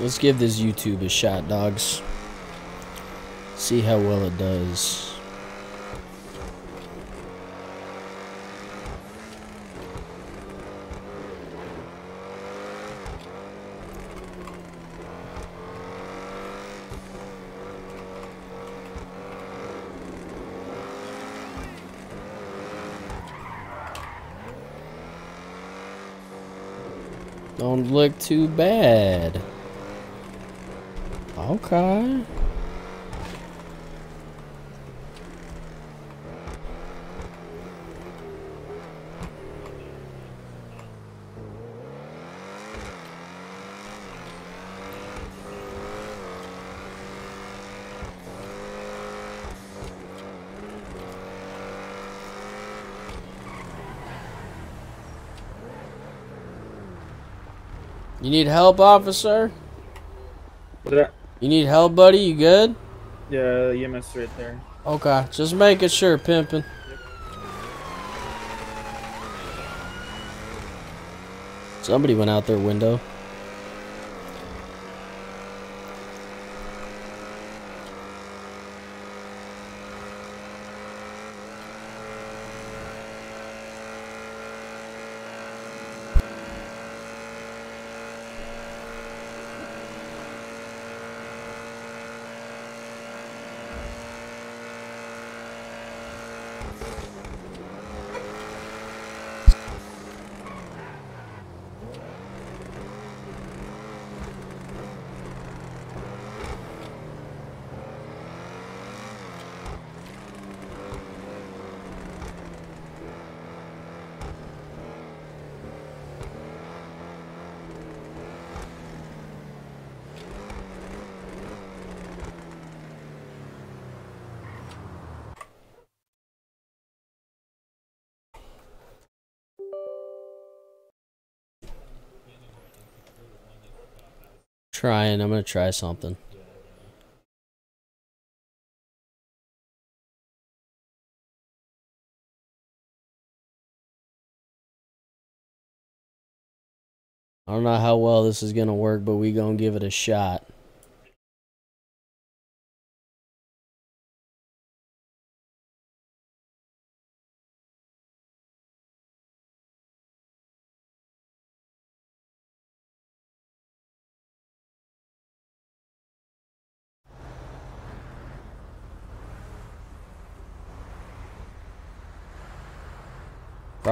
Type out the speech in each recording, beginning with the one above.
Let's give this YouTube a shot, dogs. See how well it does. Don't look too bad. Okay. You need help, officer? What's that? You need help, buddy? You good? Yeah, EMS right there. Okay, just making sure, pimping. Somebody went out their window. Trying, I'm gonna try something. I don't know how well this is gonna work, but we gonna give it a shot.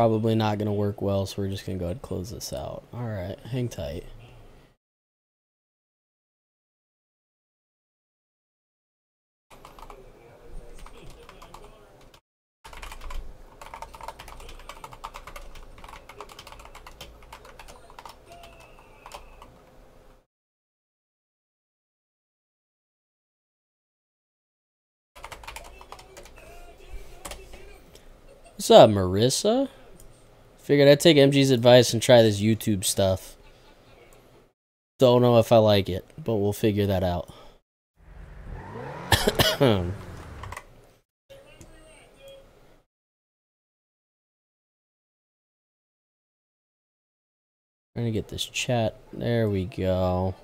Probably not gonna work well, so we're just gonna go ahead and close this out. Alright, hang tight. What's up, Marissa? Figured I'd take MG's advice and try this YouTube stuff. Don't know if I like it, but we'll figure that out. Trying to get this chat. There we go.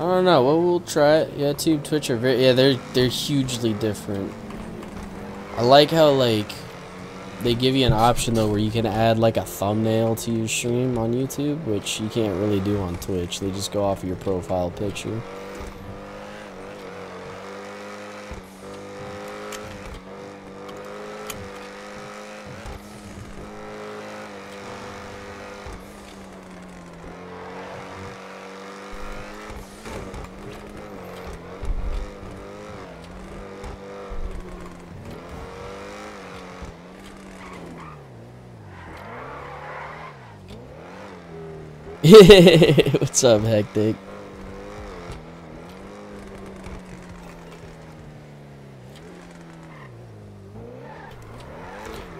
I don't know. Well, we'll try it. Yeah, YouTube, Twitch are very. Yeah, they're they're hugely different. I like how like they give you an option though where you can add like a thumbnail to your stream on YouTube, which you can't really do on Twitch. They just go off of your profile picture. What's up, Hectic?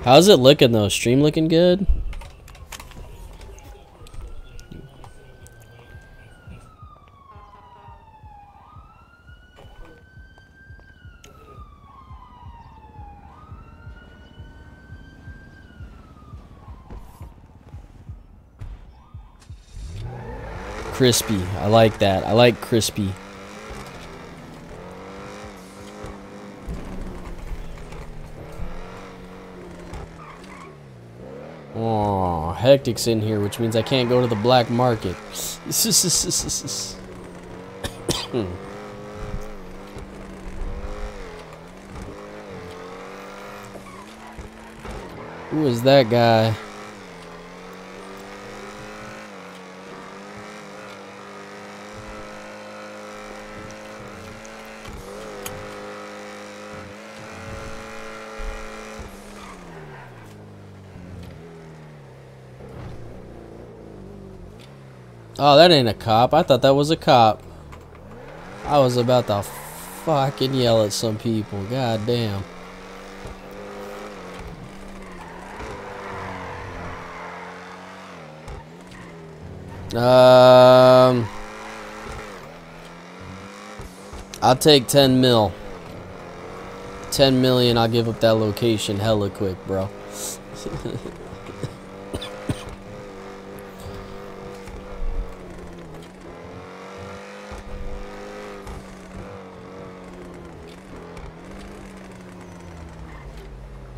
How's it looking though? Stream looking good? Crispy. I like that. I like crispy. Oh, hectic's in here, which means I can't go to the black market. Who is that guy? Oh, that ain't a cop. I thought that was a cop. I was about to fucking yell at some people. God damn. Um, I'll take 10 mil. 10 million, I'll give up that location hella quick, bro.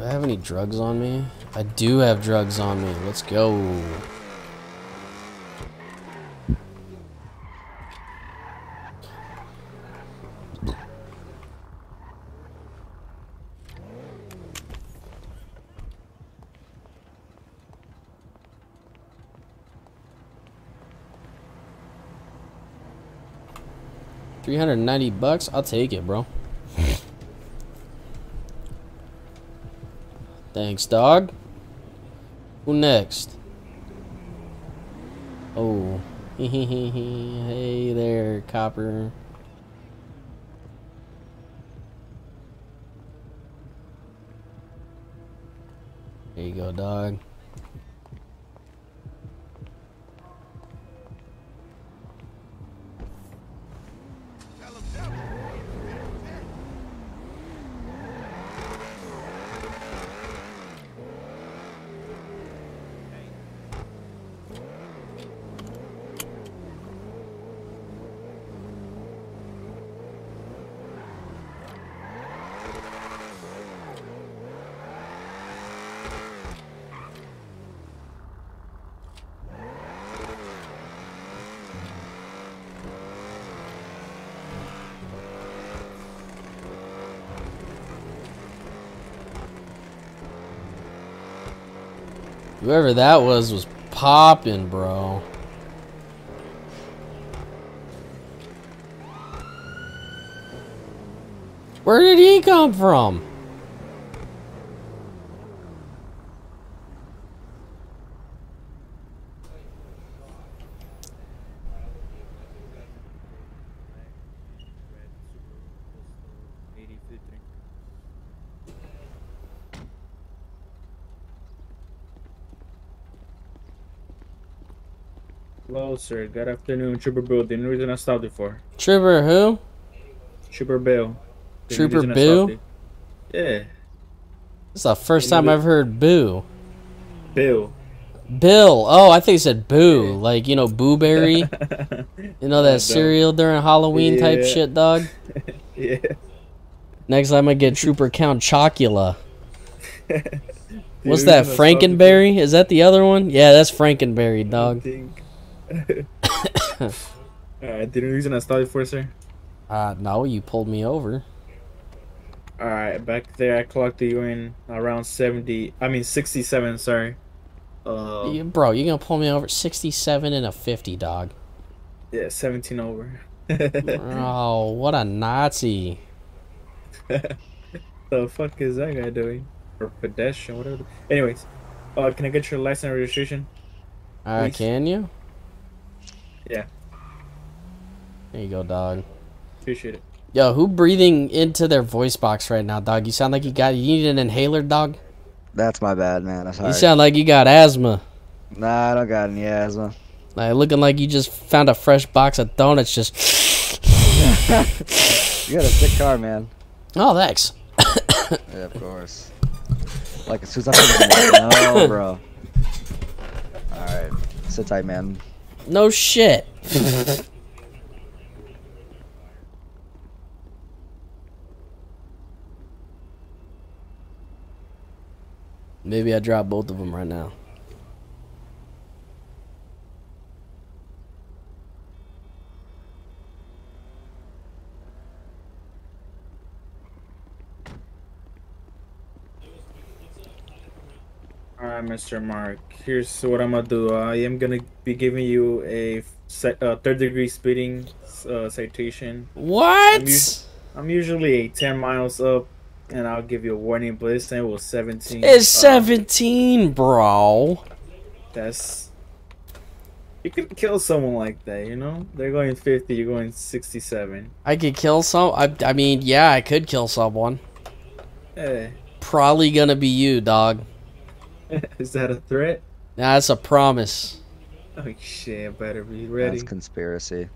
Do I have drugs on me? I do have drugs on me. Let's go. Three hundred ninety bucks. I'll take it, bro. Thanks, dog. Who next? Oh. hey there, copper. There you go, dog. Whoever that was was popping, bro. Where did he come from? Hello, sir. Good afternoon, Trooper Bill. The only reason I stopped you for. Trooper who? Trooper Bill. The Trooper Bill? Yeah, This is the first time I've heard boo. Bill. Bill. Oh, I think it said boo. Like, you know, booberry. You know that cereal during Halloween type shit, dog? yeah. Next time I get Trooper Count Chocula. What's that, reason I stopped you for- Frankenberry? Is that the other one? Yeah, that's Frankenberry, I dog. Alright, the only reason I stopped for, sir. Uh, no, you pulled me over. Alright, back there I clocked you in around 70. I mean 67, sorry. Uh, You- bro, you gonna pull me over 67 and a 50, dog. yeah, 17 over. oh, what a Nazi. the fuck is that guy doing? Or pedestrian, whatever. Anyways, uh, can I get your license and registration? Uh, Please. can you? Yeah. There you go, dog. Appreciate it. Yo, who breathing into their voice box right now, dog? You sound like you got you need an inhaler, dog. That's my bad, man. I'm sorry. You sound like you got asthma. Nah, I don't got any asthma. Like looking like you just found a fresh box of donuts. Just You got a sick car, man. oh, thanks. Yeah, of course. Like as soon as I put it in, no, bro. All right, sit tight, man. No shit. Maybe I drop both of them right now. Alright, Mr. Mark. Here's what I'm gonna do. I am gonna be giving you a uh, third degree speeding uh, citation. What? us- I'm usually a 10 miles up, and I'll give you a warning, but this time it was 17. It's Uh, 17, bro. That's. You could kill someone like that, you know? They're going 50, you're going 67. I could kill some. I, I mean, yeah, I could kill someone. Hey, Probably gonna be you, dog. is that a threat? Nah, That's a promise. Oh shit, I better be ready. That's conspiracy.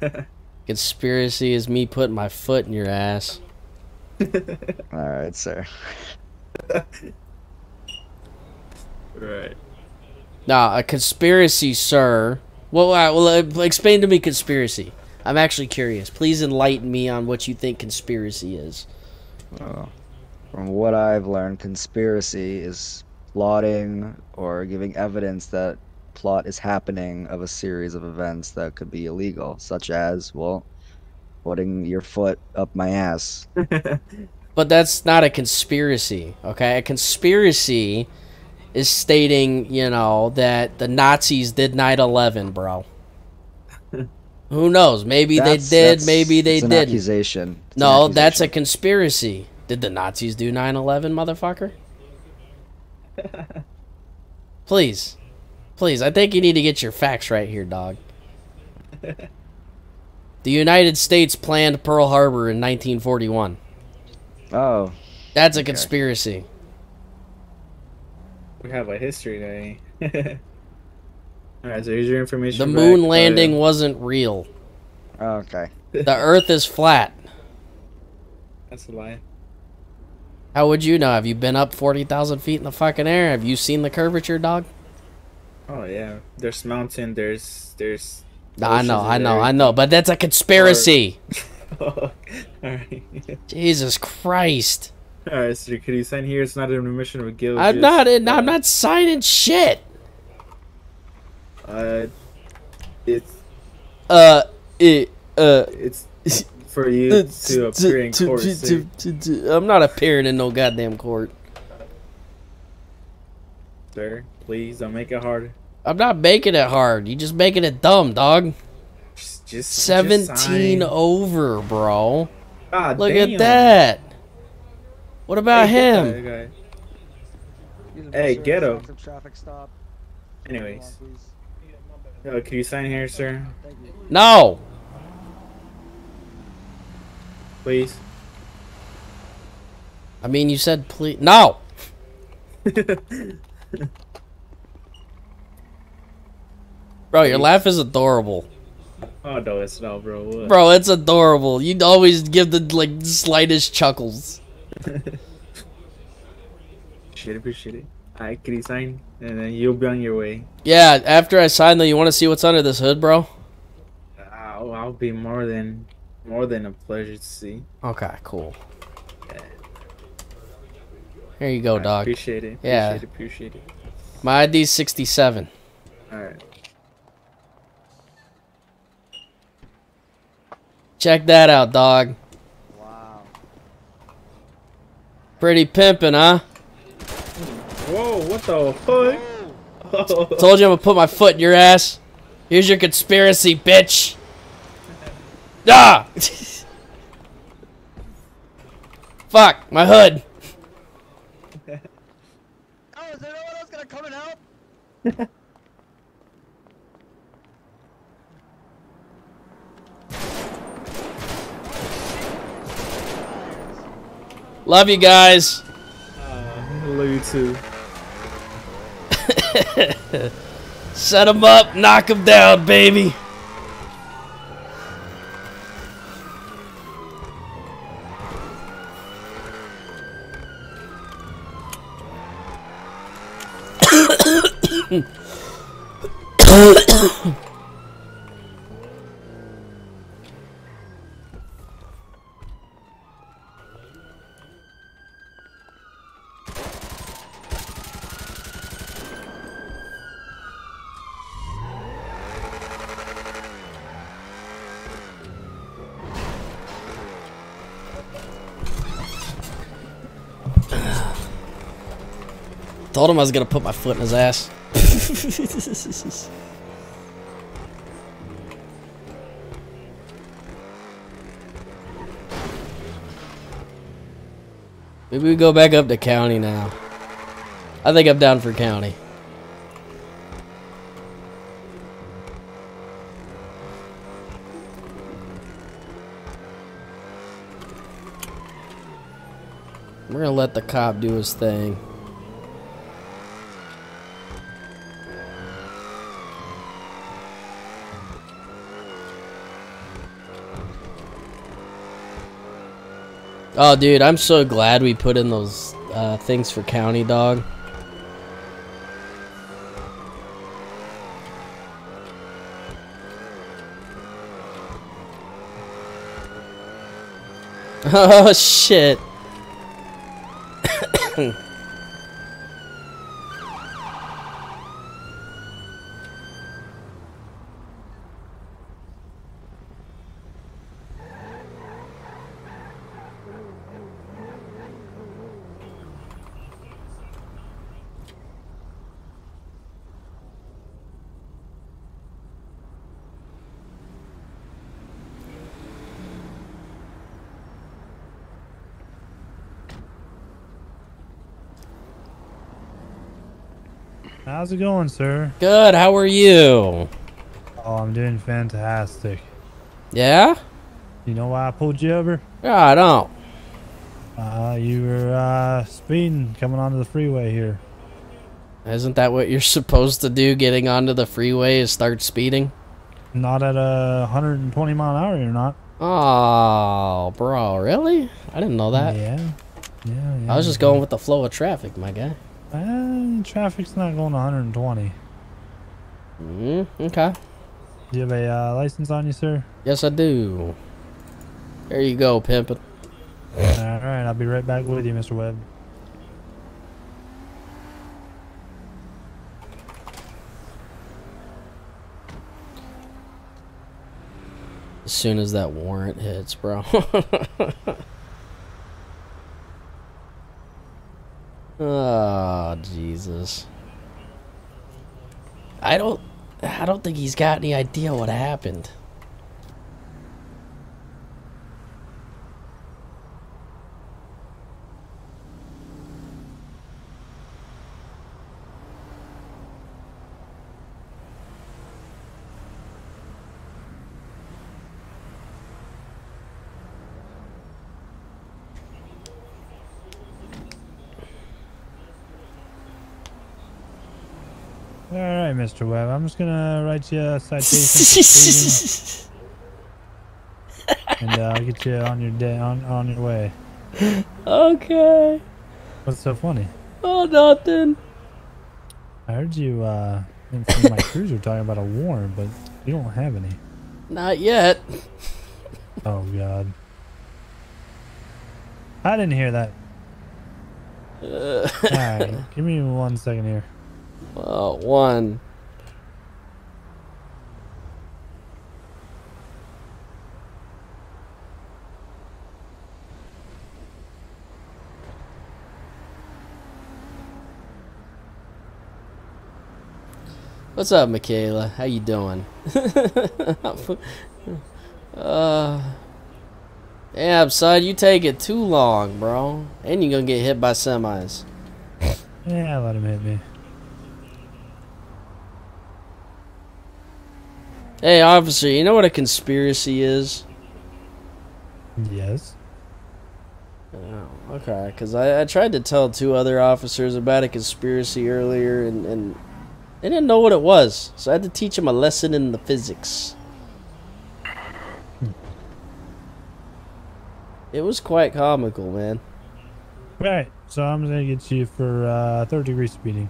Conspiracy is me putting my foot in your ass. All right, sir. right. Nah, a conspiracy, sir. Well, uh, well, uh, explain to me conspiracy. I'm actually curious. Please enlighten me on what you think conspiracy is. Oh. From what I've learned, conspiracy is plotting or giving evidence that plot is happening of a series of events that could be illegal, such as, well, putting your foot up my ass. But that's not a conspiracy, okay? A conspiracy is stating, you know, that the Nazis did 9/11, bro. Who knows? Maybe That's- they did, maybe they didn't. accusation. It's No, that's a conspiracy. Did the Nazis do 9/11, motherfucker? Please. Please, I think you need to get your facts right here, dog. The United States planned Pearl Harbor in 1941. Oh, That's a conspiracy. We have a history day. Alright, so here's your information. The back. moon landing wasn't real. Oh, okay. The earth is flat. that's a lie. How would you know? Have you been up 40,000 feet in the fucking air? Have you seen the curvature, dog? Oh yeah, there's mountain. There's there's. I know, I know, I know, but that's a conspiracy. Alright. Jesus Christ. Alright, so could you sign here? It's not an admission of guilt. I'm just, not in, uh, I'm not signing shit. Uh, it's Uh, it, uh, it's for you to appear in court. sir. I'm not appearing in no goddamn court. Sir, please don't make it hard. I'm not making it hard. You just making it dumb, dog. Just, just 17 Just over, bro. God Look damn. at that. What about Hey, him? that guy. Hey, get him. Traffic stop. Anyways, uh, can you sign here, sir? No. Please. I mean, you said please. No. Bro, your laugh is adorable. Oh no, it's not, bro. What? Bro, it's adorable. You always give the like slightest chuckles. Shit, appreciate it. I can you sign? And then you'll be on your way. Yeah, after I sign though, you want to see what's under this hood, bro? Uh, I'll, I'll be more than more than a pleasure to see. Okay, cool. Yeah. Here you go, dog. Appreciate it. Yeah. Appreciate it. Appreciate it. My ID's 67. Alright. Check that out, dog. Wow. Pretty pimpin', huh? Whoa, what the fuck? Told you I'm gonna put my foot in your ass. Here's your conspiracy, bitch. Ah! Fuck, my hood. Oh, is there no one else gonna come and help? Love you guys. I love you too. Set them up, knock them down, baby. Told him I was gonna put my foot in his ass. Maybe we go back up to county now. I think I'm down for county. We're gonna let the cop do his thing. Oh, dude, I'm so glad we put in those uh, things for county dog. Oh shit. How's it going, sir? Good, how are you? Oh, I'm doing fantastic. Yeah? You know why I pulled you over? Yeah, I don't. Uh, you were uh, speeding coming onto the freeway here. Isn't that what you're supposed to do getting onto the freeway is start speeding? Not at a 120 mile an hour, you're not. Oh, bro, really? I didn't know that. Yeah. Yeah, yeah. I was just going with the flow of traffic, my guy. Uh, traffic's not going 120. Mm, okay. Do you have a uh, license on you, sir? Yes, I do. There you go, pimpin'. All right, I'll be right back with you, Mr. Webb. As soon as that warrant hits, bro. oh, Jesus. I don't I don't think he's got any idea what happened. All right, Mr. Webb. I'm just gonna write you a citation and uh, I'll get you on your day on on your way. okay. What's so funny? Oh, nothing. I heard you uh, in my cruiser talking about a warrant, but you don't have any. Not yet. Oh God. I didn't hear that. Uh, All right, give me one second here. well, one. What's up, Michaela? How you doing? uh, yeah, son, you take it too long, bro. And you're gonna get hit by semis. Yeah, let him hit me. Hey, officer, you know what a conspiracy is? Yes. Oh, okay. Because I, I tried to tell two other officers about a conspiracy earlier, and, and they didn't know what it was. So I had to teach them a lesson in the physics. It was quite comical, man. Right. So I'm gonna get you for uh, third degree speeding.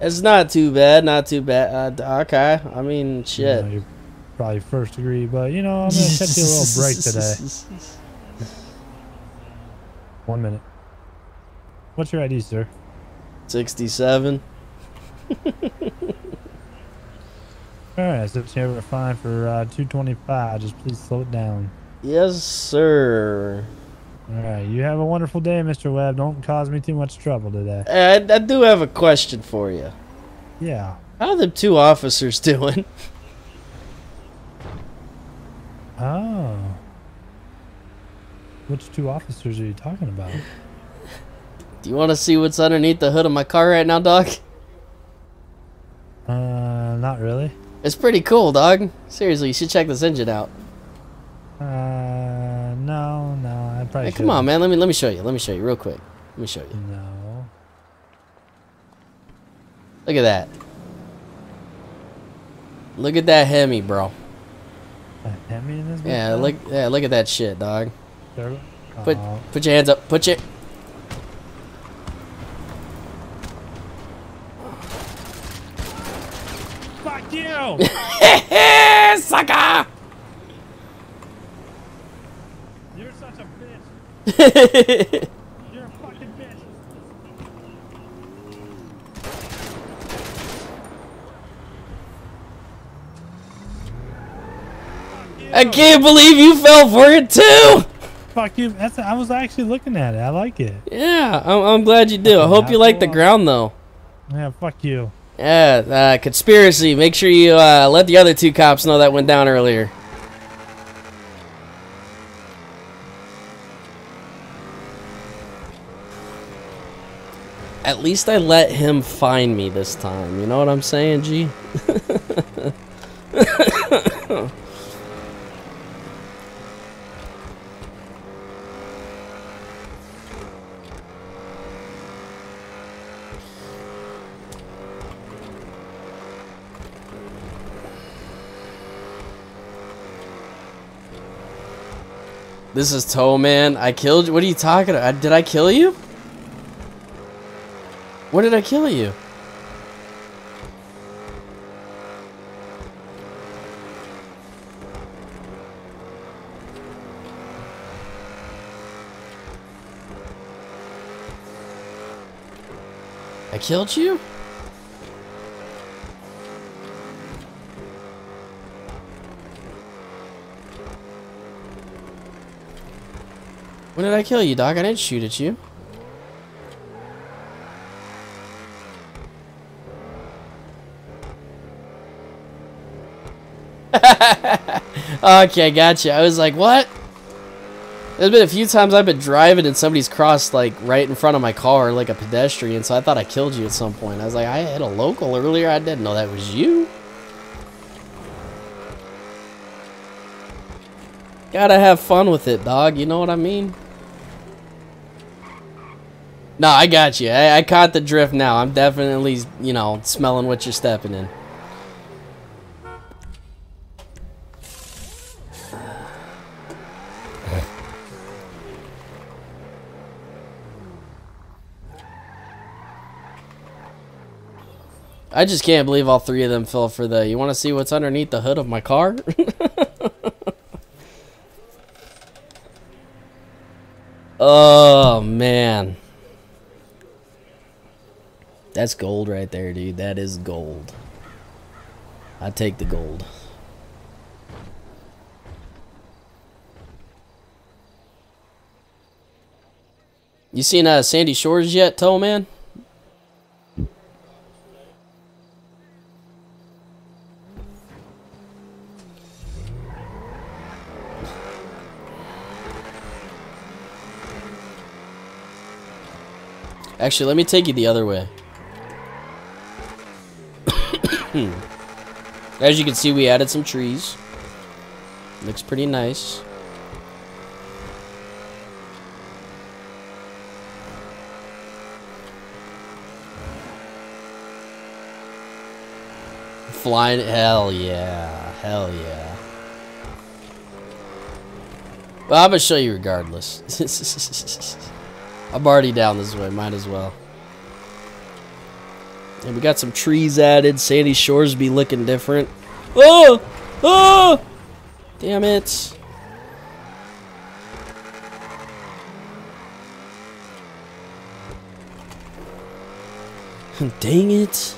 It's not too bad, not too bad. Uh, okay, I mean, You shit. know, you're probably first degree, but you know I'm gonna cut you a little break today. One minute. What's your ID, sir? 67. All right, so you have a fine for uh, 225. Just please slow it down. Yes, sir. All right, you have a wonderful day, Mr. Webb. Don't cause me too much trouble today. I, I do have a question for you. Yeah. How are the two officers doing? Oh. Which two officers are you talking about? Do you want to see what's underneath the hood of my car right now, dog? Uh, not really. It's pretty cool, dog. Seriously, you should check this engine out. Uh, no, no, I probably Hey, come on, man. Let me let me show you. Let me show you real quick. Let me show you. No. Look at that. Look at that Hemi, bro. A Hemi in this Yeah, look yeah, look at that shit, dog. Put put your hands up. Put your Sucker! You're such a bitch. You're a fucking bitch. I can't believe you fell for it too. Fuck you. That's. I was actually looking at it. I like it. Yeah, I'm, I'm glad you do. I hope you like the ground though. Yeah. Fuck you. Yeah, uh, conspiracy. Make sure you uh, let the other two cops know that went down earlier. At least I let him find me this time. You know what I'm saying, G? This is Toe Man. I killed you. What are you talking about? Did I kill you? What did I kill you? I killed you? When did I kill you, dog? I didn't shoot at you. okay, gotcha. I was like, what? There's been a few times I've been driving and somebody's crossed like right in front of my car like a pedestrian, so I thought I killed you at some point. I was like, I hit a local earlier. I didn't know that was you. Gotta have fun with it, dog. You know what I mean? No, I got you. I, I caught the drift now. I'm definitely, you know, smelling what you're stepping in. I just can't believe all three of them fell for the. You want to see what's underneath the hood of my car? oh man, that's gold right there, dude. That is gold. I take the gold. You seen uh, Sandy Shores yet, Toe Man? Actually, let me take you the other way. Hmm. As you can see, we added some trees. Looks pretty nice. Flying, hell yeah, hell yeah. Well, I'm gonna show you regardless. I'm already down this way, might as well. And we got some trees added. Sandy Shores be looking different. Oh! Oh! Damn it. Dang it.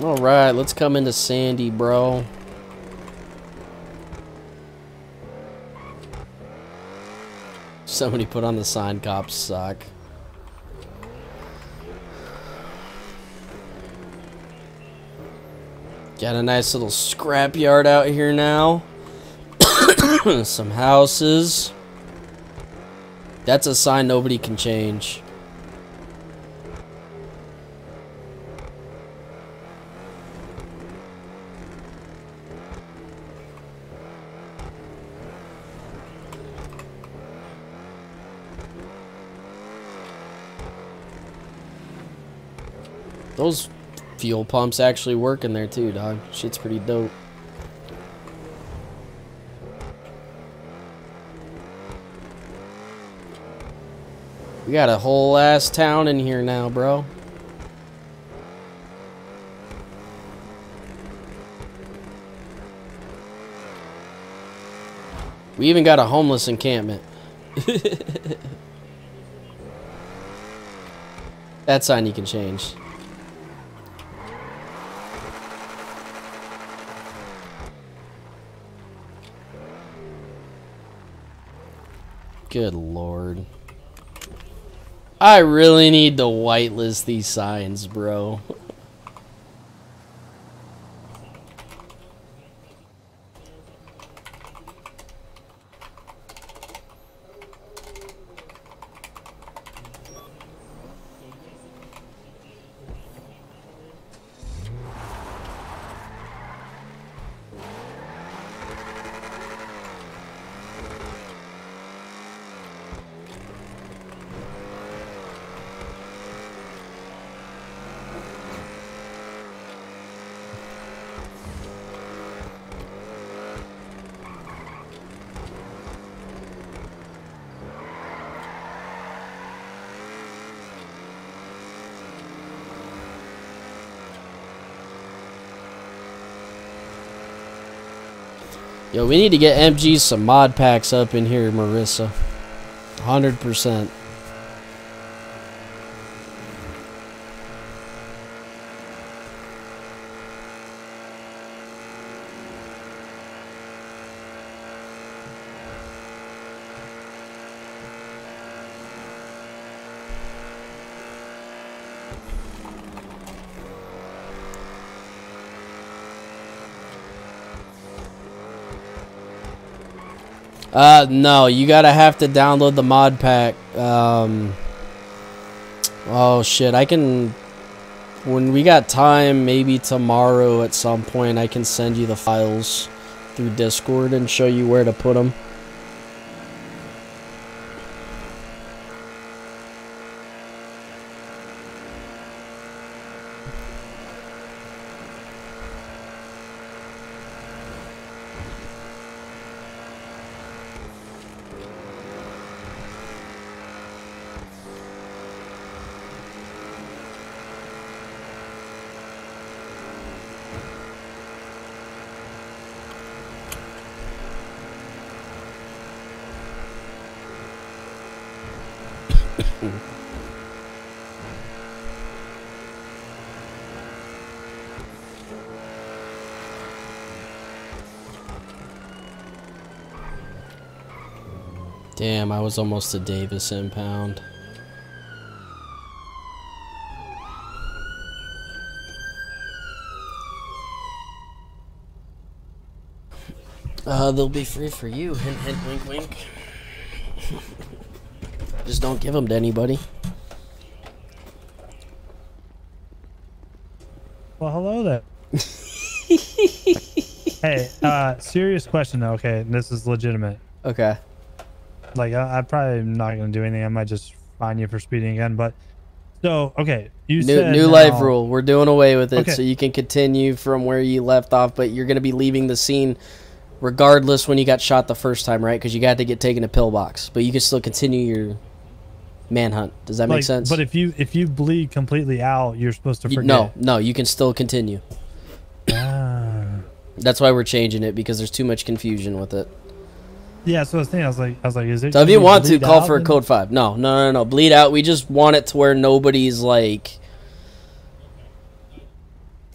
All right, let's come into Sandy, bro. Somebody put on the sign cops suck. Got a nice little scrapyard out here now. Some houses. That's a sign nobody can change. Those fuel pumps actually work in there too, dog. Shit's pretty dope. We got a whole ass town in here now, bro. We even got a homeless encampment. that sign you can change. Good lord. I really need to whitelist these signs, bro. Yo, we need to get MG some mod packs up in here, Marissa. 100%. Uh, no, you gotta have to download the mod pack. Um, oh shit, I can. When we got time, maybe tomorrow at some point, I can send you the files through Discord and show you where to put them. Damn, I was almost a Davis impound. Uh, they'll be free for you. Hint, hint, wink, wink. Just don't give them to anybody. Well, hello there. hey, uh, serious question though. Okay, this is legitimate. Okay. Like, I, I'm probably not gonna do anything. I might just fine you for speeding again. But so, okay, you New, said new now- life rule. We're doing away with it Okay. so you can continue from where you left off, but you're going to be leaving the scene regardless when you got shot the first time, right? Because you got to get taken to pillbox, but you can still continue your manhunt. Does that make sense? But if you if you bleed completely out, you're supposed to forget. no, no, you can still continue. Ah. That's why we're changing it because there's too much confusion with it. Yeah, so I was thinking, I was like, I was like, is it? So if you want to, call out for a code five. No, no, no, no. Bleed out. We just want it to where nobody's like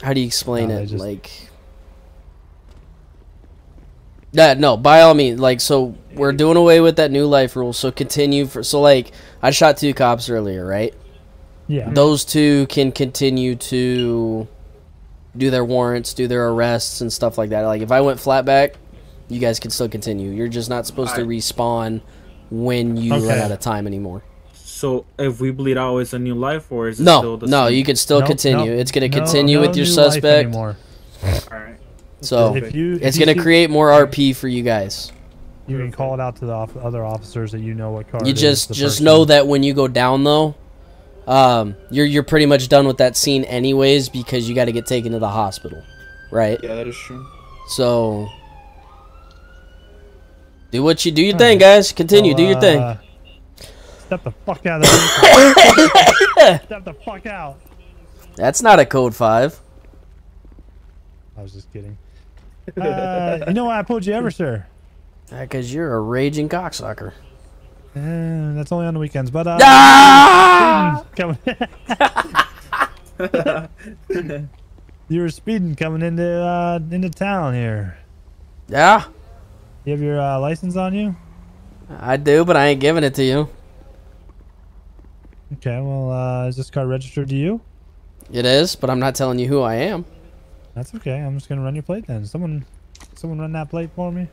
how do you explain No, it? just- Like, yeah, no. By all means, like, so we're doing away with that new life rule. So continue for. So like, I shot two cops earlier, right? Yeah. Mm-hmm. Those two can continue to do their warrants, do their arrests, and stuff like that. Like, if I went flat back, you guys can still continue. You're just not supposed to respawn when you run out of time anymore. So if we bleed out, it's a new life, or is it No, still the no, same? you can still Nope, continue. nope, It's gonna continue no with your new suspect. anymore. All right. So If you, if it's you gonna see- create more RP for you guys. You can call it out to the off- other officers that you know what car. You it is, just the just person. know that when you go down though, um, you're you're pretty much done with that scene anyways because you got to get taken to the hospital, right? Yeah, that is true. So do what you do your thing, guys. Continue, Well, do your thing. uh, Step the fuck out of the. Step the fuck out. That's not a code five. I was just kidding. Uh, you know why I pulled you ever, sir? Because you're a raging cocksucker. Uh, that's only on the weekends, but uh, Ah! you were speeding coming into uh, into town here. Yeah, You have your uh, license on you? I do, but I ain't giving it to you. Okay, well, uh, is this car registered to you? It is, but I'm not telling you who I am. That's okay. I'm just gonna run your plate then. Someone, someone run that plate for me.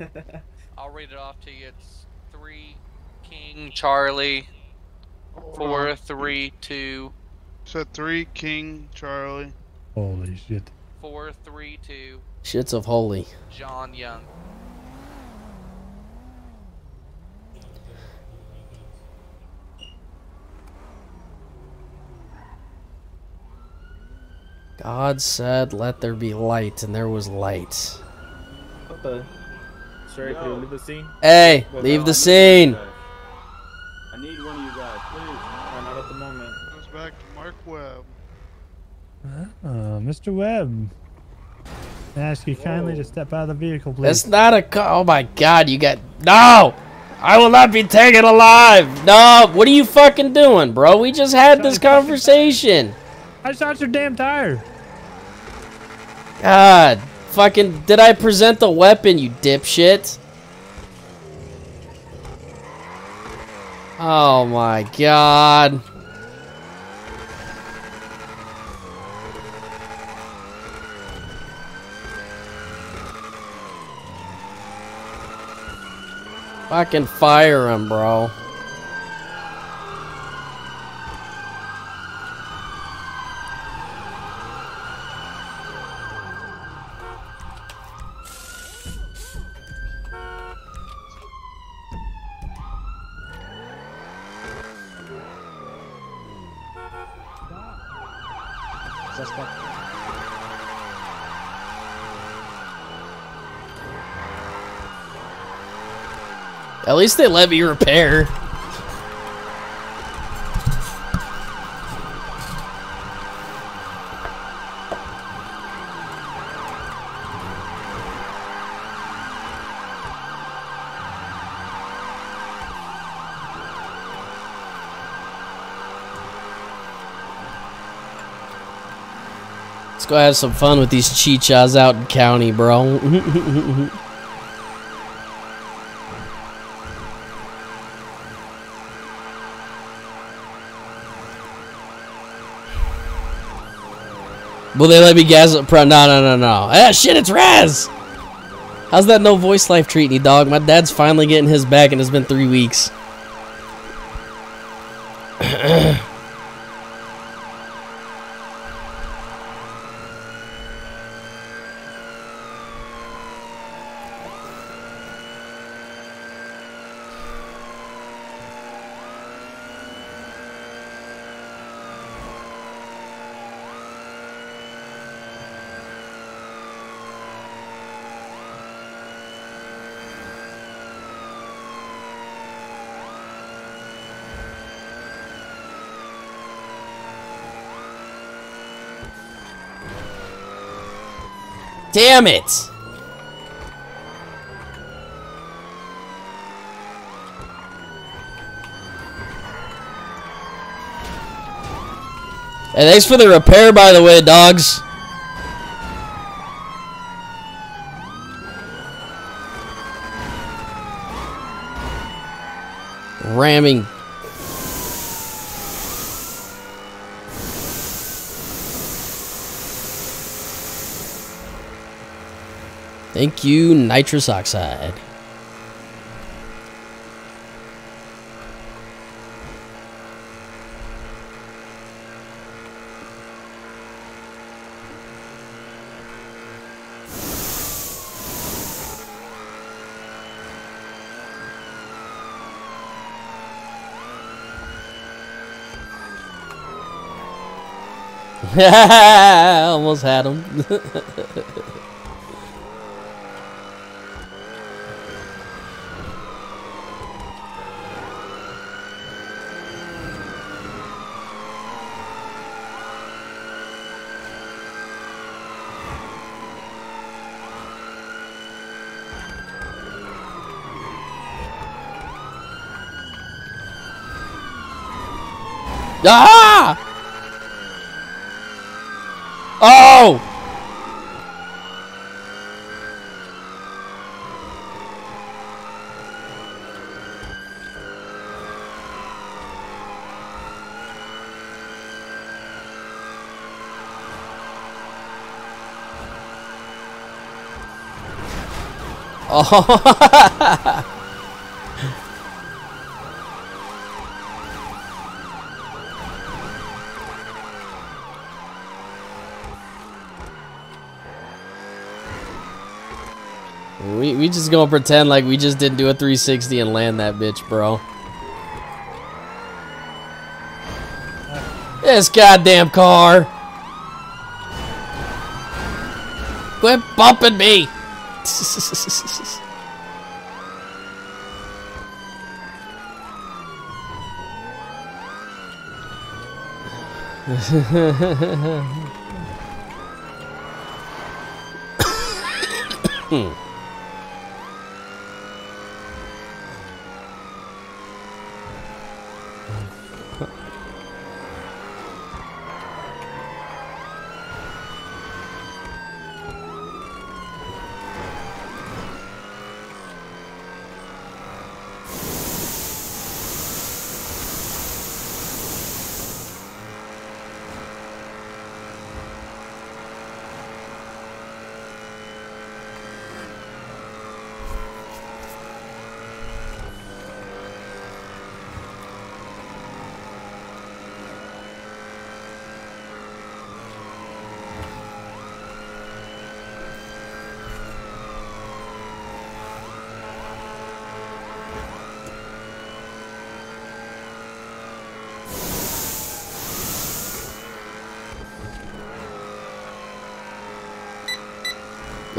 I'll read it off to you. It's three King Charlie four three two So three King Charlie. Holy shit! four three two Shits of holy. John Young. God said, "Let there be light," and there was light. What the? Sorry, can you leave the scene? Hey, leave the scene. I need one of you guys, please. Not at the moment. Goes back to Mark Webb. Uh, Mr. Webb, I ask you kindly to step out of the vehicle, please. That's not a car. Oh my God, you got no. I will not be taken alive. No, what are you fucking doing, bro? We just had this conversation. I just shot your damn tire. God, fucking, did I present the weapon, you dipshit? Oh my God. Fucking fire him, bro. At least they let me repair. Let's go have some fun with these chichas out in county, bro. Will they let me gas? Pro- no, no, no, no. Ah, shit, it's Raz! How's that no voice life treating you, dog? My dad's finally getting his back and it's been three weeks. Damn it! Hey, thanks for the repair, by the way, dogs. Ramming. Thank you, nitrous oxide. Almost had him. ah! Oh! We, we just gonna pretend like we just didn't do a 360 and land that bitch, bro. This goddamn car. Quit bumping me. Hmm.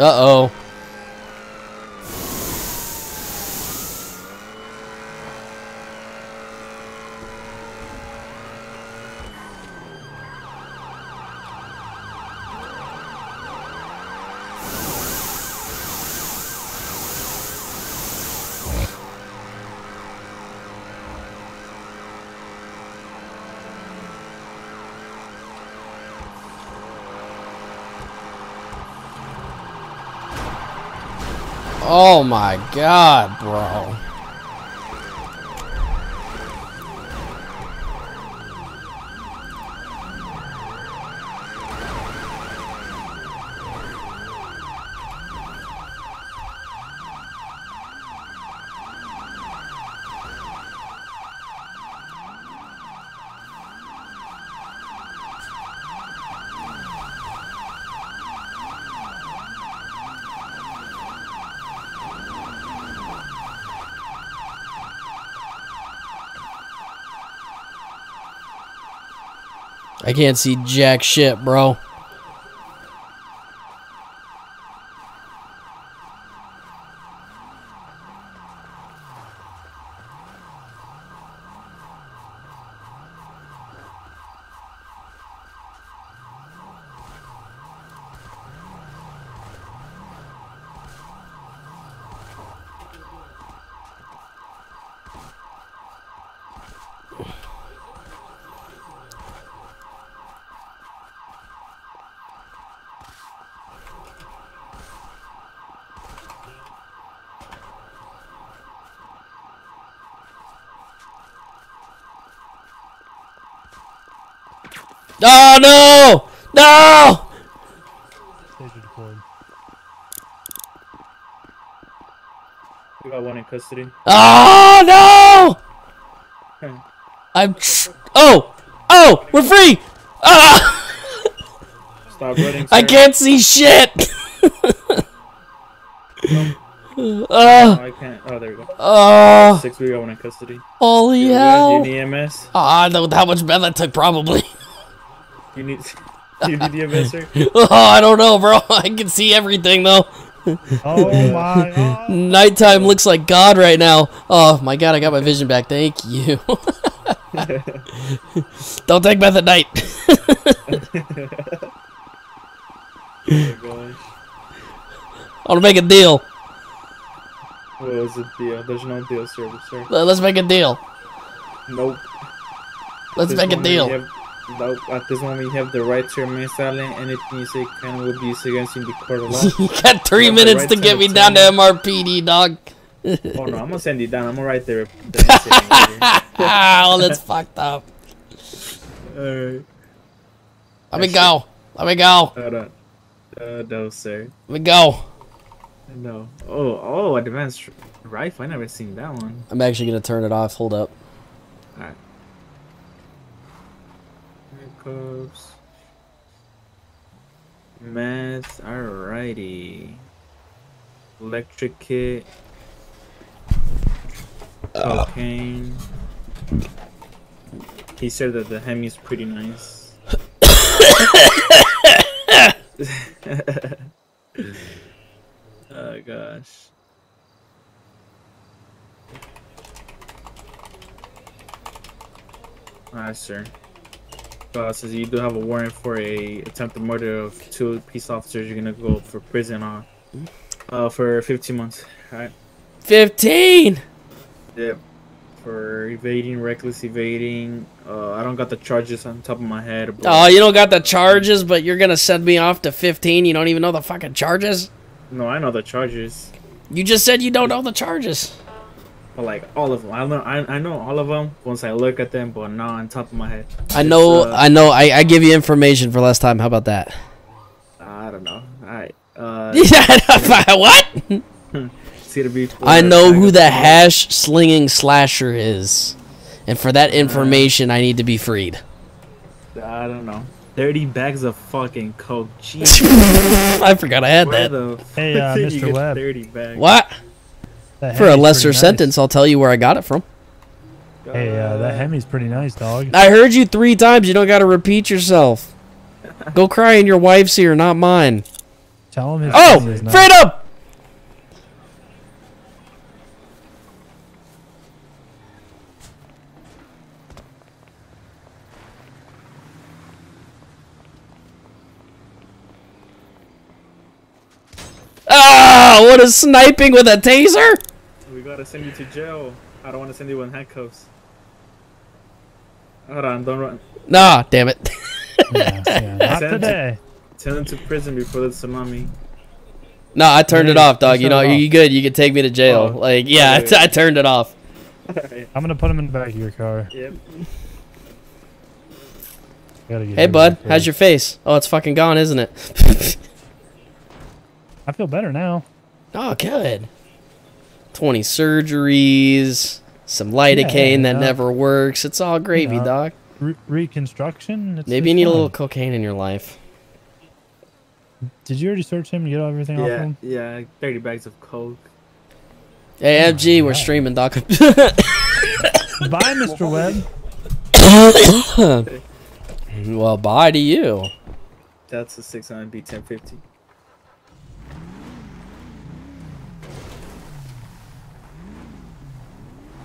Uh-oh. Oh Oh my god, bro. I can't see jack shit, bro. Oh no! No! Taser. We got one in custody. Oh no! I'm. Tr- oh! Oh! We're free! Ah! Stop running. I can't see shit! No, Oh! I can't. Oh, there we go. Oh! Six. We got one in custody. Holy You hell! need EMS. Ah, I know how much better that took, probably. You need. You need the sir. oh, I don't know, bro. I can see everything, though. Oh my god. Nighttime looks like God right now. Oh my god, I got my vision back. Thank you. don't take meth at night. Oh. I want to make a deal. What was the deal? There's no deal, sir. sir. Let- Let's make a deal. Nope. Let's This make a deal. At this moment, you have the right to remain silent. Anything you say can will be used against you in the court of law. you got three You minutes right to get me down to MRPD, dog. oh no, I'm gonna send you down. I'm gonna write there. Oh, that's fucked up. Alright. Let me go. Let me go. Hold on. Uh, no, sir. Let me go. No. Oh, oh, advanced rifle. I never seen that one. I'm actually gonna turn it off. Hold up. Alright. Handcuffs. Meth. Alrighty. Electric kit. Ah. Cocaine. He said that the Hemi is pretty nice. oh gosh. Alright, sir. Uh, says you do have a warrant for a attempted murder of two peace officers. You're gonna go for prison on, uh, for 15 months. Alright. 15. Yep. For evading, reckless evading. Uh, I don't got the charges on top of my head. But Oh, you don't got the charges, but you're gonna send me off to 15. You don't even know the fucking charges. No, I know the charges. You just said you don't know the charges. But like all of them, I know I, I know all of them once I look at them, but not on top of my head. I know. uh, I know. I, I give you information for last time. How about that? I don't know. Alright. Uh, what? it's gonna be. I know who the smoke. hash slinging slasher is, and for that information, I need to be freed. I don't know. Thirty bags of fucking coke. Jeez. I forgot I had Where that. the Hey, uh, Mr. you Webb. Thirty bags. What? That For a lesser pretty nice. sentence, I'll tell you where I got it from. Hey, uh, that Hemi's pretty nice, dog. I heard you three times. You don't got to repeat yourself. Go cry in your wife's ear, not mine. Tell him his Oh, is freedom! Ah, what is sniping with a taser? We gotta send you to jail. I don't want to send you in handcuffs. Hold on, don't run. Nah, damn it. Yeah, yeah, not Send- today. Send them to prison before the tsunami. no, I turned it off, dog. you You know, shut it you good. You can take me to jail. Oh. Like, oh, yeah, I Okay. t- I turned it off. Alright. I'm gonna put him in the back of your car. Yep. Hey, bud, back how's your face? Oh, it's fucking gone, isn't it? I feel better now. oh, good. 20 surgeries, some lidocaine yeah, that never works. It's all gravy, doc. Re reconstruction? It's Maybe you need a little cocaine in your life. Did you already search him and get everything yeah, off him? Yeah, 30 bags of coke. Hey, oh, we're God. streaming, Doc. Bye, Mr. Webb. well, bye to you. That's a 600 B1050.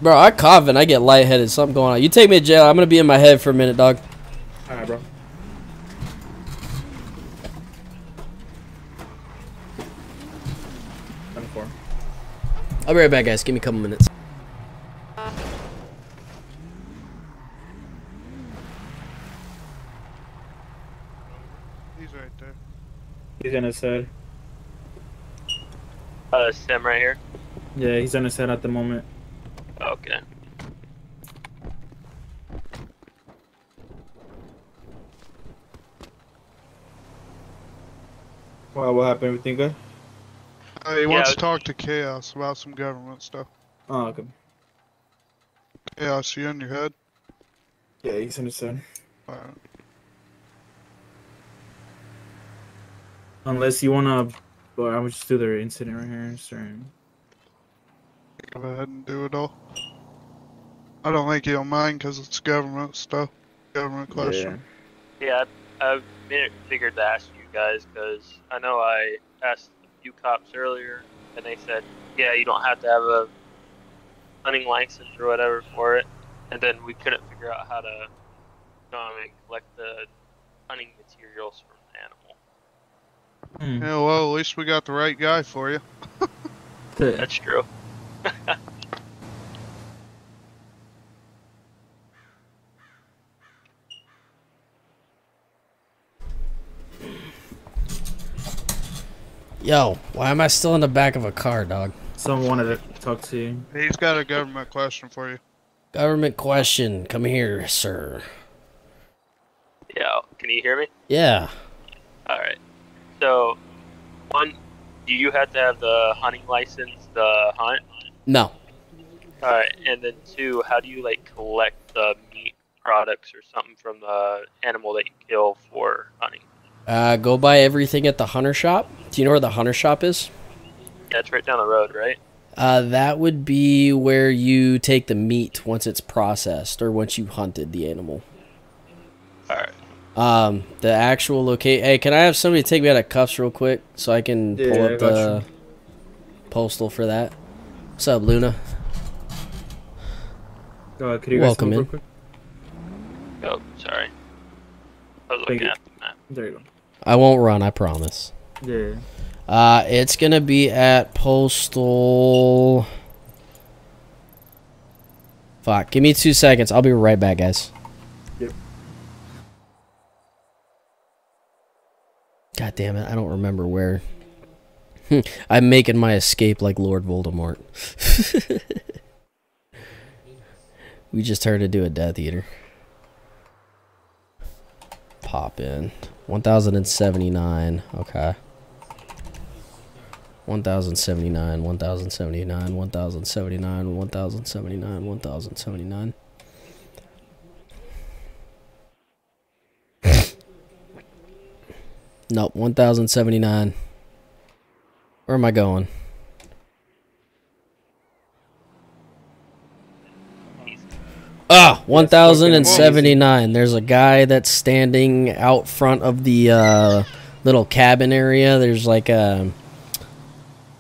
Bro, I cough and I get lightheaded. Something going on. You take me to jail. I'm gonna be in my head for a minute, dog. Alright, bro. I'll be right back, guys. Give me a couple minutes. He's right there. He's on his head. Uh, Sim right here. Yeah, he's on his head at the moment. Okay. Well, what happened? Everything good? Uh, he yeah, wants to talk to Khaos about some government stuff. Oh, okay. Khaos, you in your head? Yeah, he's in his head. Alright. Unless you wanna, well, I'm just do the incident right here. Sorry. Go ahead and do it all. I don't think he'll mind because it's government stuff. Government question. Yeah, I, I figured to ask you guys because I know I asked a few cops earlier, and they said, yeah, you don't have to have a hunting license or whatever for it. And then we couldn't figure out how to um, and collect the hunting materials from the animal. Hmm. Yeah, well, at least we got the right guy for you. That's true. Yo, why am I still in the back of a car, dog? Someone wanted to talk to you. He's got a government question for you. Government question. Come here, sir. Yeah, can you hear me? Yeah. All right. So, one, do you have to have the hunting license to hunt? No. All right, and then two, how do you like collect the meat products or something from the animal that you kill for hunting? Uh, go buy everything at the hunter shop. Do you know where the hunter shop is? Yeah, it's right down the road, right? Uh, that would be where you take the meat once it's processed or once you hunted the animal. All right. Um, the actual locate. Hey, can I have somebody take me out of cuffs real quick so I can pull Yeah, I up got the postal for that? What's up, Luna? Uh, could you Welcome come in. real quick? Oh, sorry. I was looking you. at the map. There you I won't run. I promise. Yeah. Uh, it's gonna be at postal. Fuck. Give me two seconds. I'll be right back, guys. Yep. God damn it! I don't remember where. Hmm. I'm making my escape like Lord Voldemort. we just heard to do a Death Eater. Pop in. 1079. Okay. 1079, 1079, 1079, 1079, 1079. Nope, 1079. Where am I going? Ah, 1079. There's a guy that's standing out front of the uh, little cabin area. There's like a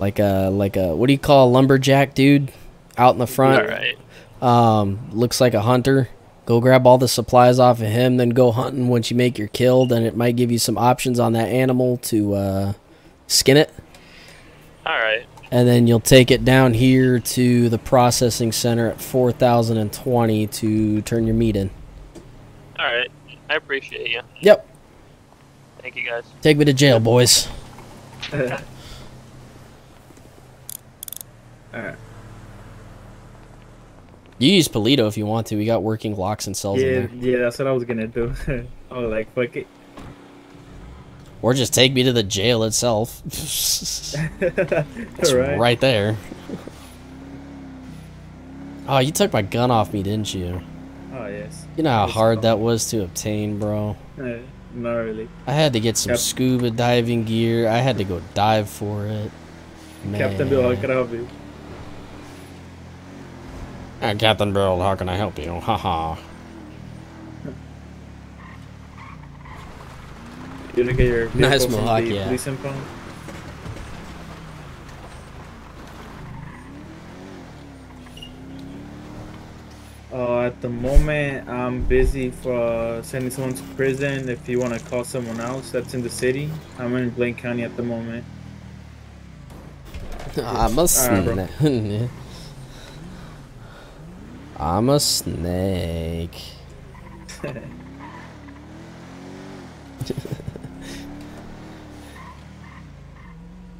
like a like a what do you call a lumberjack dude out in the front? All right. Um, looks like a hunter. Go grab all the supplies off of him, then go hunting. Once you make your kill, then it might give you some options on that animal to uh, skin it, All right. and then you'll take it down here to the processing center at 4020 to turn your meat in. All right. I appreciate you. Yep, Thank you, guys. take me to jail, boys. Alright. You use Paleto if you want to. We got working locks and cells Yeah, in there. yeah, that's what I was gonna do. I was like, fuck it. Or just take me to the jail itself. it's Alright. right there. Oh, you took my gun off me, didn't you? Oh yes. You know how Yes, hard oh. that was to obtain, bro. Uh, not really. I had to get some Yep. scuba diving gear. I had to go dive for it. Man. Captain Bill, how can I help you? Uh, Captain Bill, how can I help you? Haha. You get your Nice mohawk, yeah. police impound? Uh, at the moment, I'm busy for uh, sending someone to prison. If you want to call someone else that's in the city, I'm in Blaine County at the moment. I'm a snake. I'm a snake.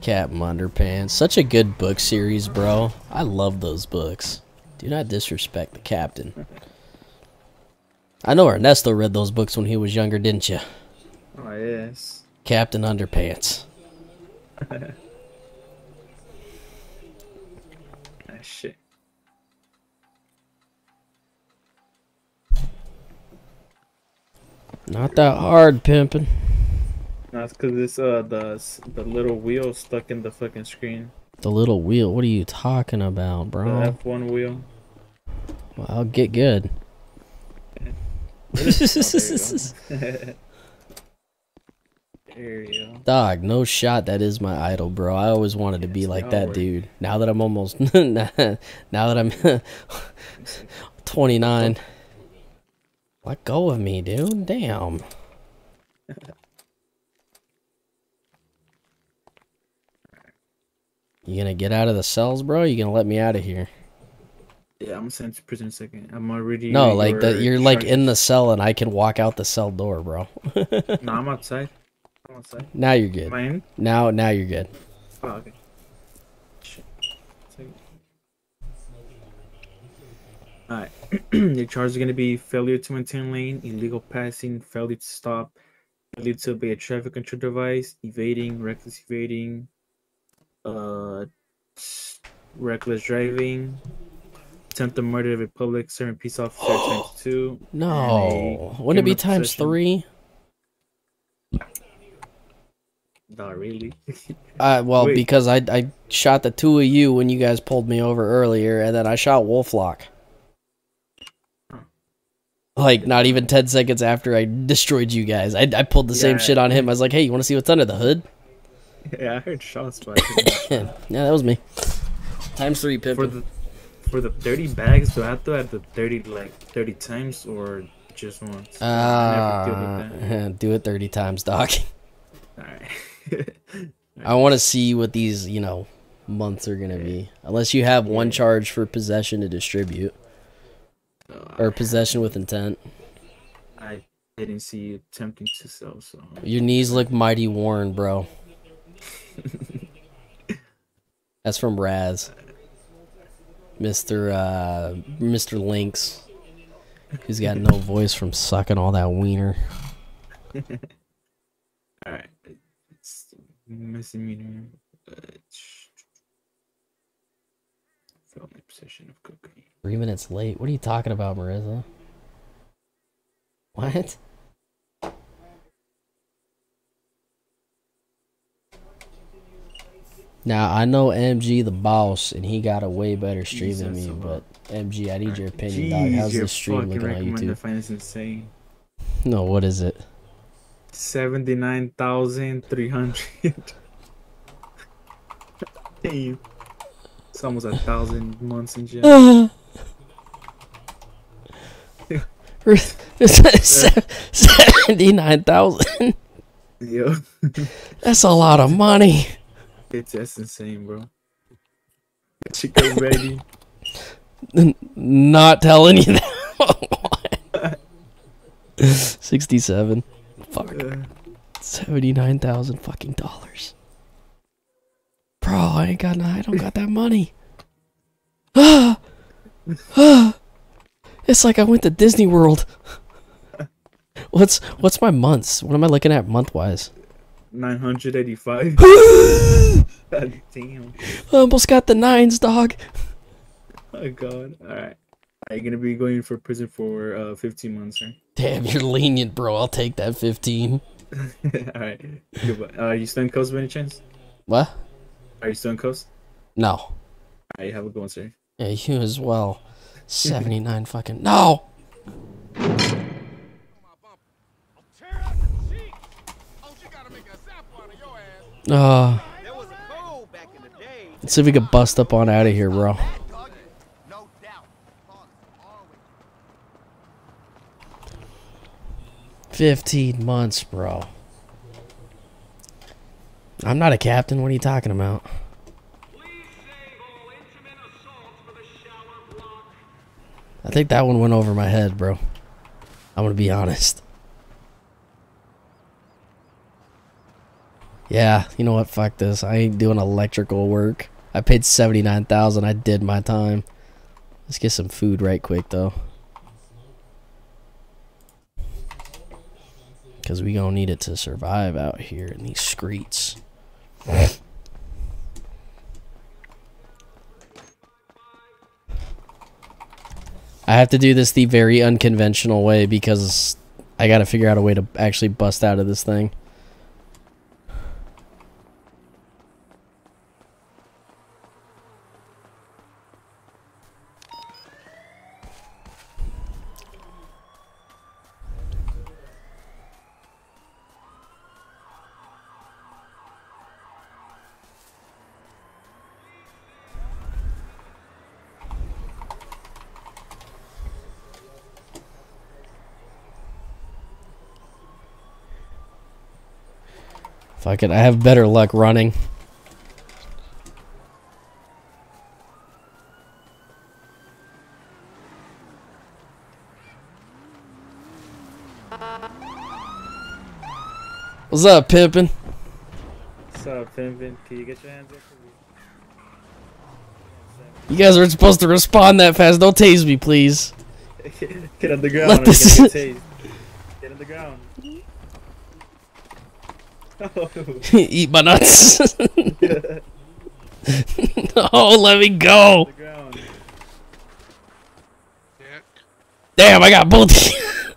Captain Underpants. Such a good book series, bro. I love those books. Do not disrespect the captain. I know Ernesto read those books when he was younger, didn't you? Oh yes. Captain Underpants. ah, shit. Not that hard, pimping. That's because it's uh the the little wheel stuck in the fucking screen. The little wheel. What are you talking about, bro? The bro? F1 wheel. Well, I'll get good. Oh, there you go. there you go. Dog, no shot. That is my idol, bro. I always wanted to be like no that dude. Now that I'm almost, now that I'm 29, let go of me, dude. Damn. You gonna get out of the cells, bro? You gonna let me out of here? Yeah, I'm sent to prison in a second. I'm already. No, like that. You're like in the cell, and I can walk out the cell door, bro. No, I'm outside. I'm outside. now you're good. Am I in? Now, now you're good. Oh, okay. Alright. Your charge is gonna be failure to maintain lane, illegal passing, failure to stop, failure to obey a traffic control device, evading, reckless evading, uh, reckless driving, attempt attempted murder of a public servant peace officer times two. No, wouldn't it be times possession- three? Not really. Uh, well, Wait. because I I shot the two of you when you guys pulled me over earlier, and then I shot Wolflock. Like not even ten seconds after I destroyed you guys, I I pulled the same shit on him. I was like, "Hey, you want to see what's under the hood?" yeah, I heard shots, but yeah, that was me. Times three, for the for the 30 bags do i have to add the 30 like 30 times or just once I never deal with. Uh, do it thirty times, doc. all right I want to see what these you know months are gonna be. Unless you have one charge for possession to distribute or possession with intent. i didn't see you attempting to sell so Your knees look mighty worn, bro. That's from Raz. Mr. Uh, Mr. Lynx. He's got no voice from sucking all that wiener. all right it's misdemeanor uh, felony possession of cocaine Three minutes late. What are you talking about, Marissa? What? Now I know MG the boss, and he got a way better stream than me. Jesus, But MG, I need your opinion, dog. How's the stream looking on YouTube? insane No, what is it? 79,300 Damn. It's almost a thousand months in jail. Seventy-nine thousand. Yo, That's a lot of money. It's that's insane, bro. Chico ready. N- Not telling you that. Sixty-seven. Fuck. Uh, Seventy-nine thousand fucking dollars. Bro, I ain't got. no- I don't got that money. Ah, ah. It's like I went to Disney World. What's what's my months? What am I looking at month wise? 985. God damn. almost got the nines, dog. Oh god. Alright. Are you gonna be going for prison for uh 15 months, right? Damn, you're lenient, bro. I'll take that fifteen. Alright. Goodbye. Uh, are you still in coast by any chance? What? Are you still in coast? No. Alright, have a good one, sir. Yeah, you as well. Seventy-nine fucking no. Uh, let's see if we can bust up on out of here, bro. Fifteen months, bro. I'm not a captain. What are you talking about? I think that one went over my head, bro. I'm gonna be honest. yeah, you know what? Fuck this. I ain't doing electrical work. I paid 79000 I did my time. Let's get some food right quick, though. Because we gonna need it to survive out here in these streets. I have to do this the very unconventional way because I gotta figure out a way to actually bust out of this thing. Fuck it, I have better luck running. What's up, pimpin'? What's up, Pimpin? Can you get your hands up for me? You guys aren't supposed to respond that fast. Don't tase me, please. Get on the ground. Let this- get tased. Get on the ground. Eat my nuts. oh, let me go. Damn, I got both.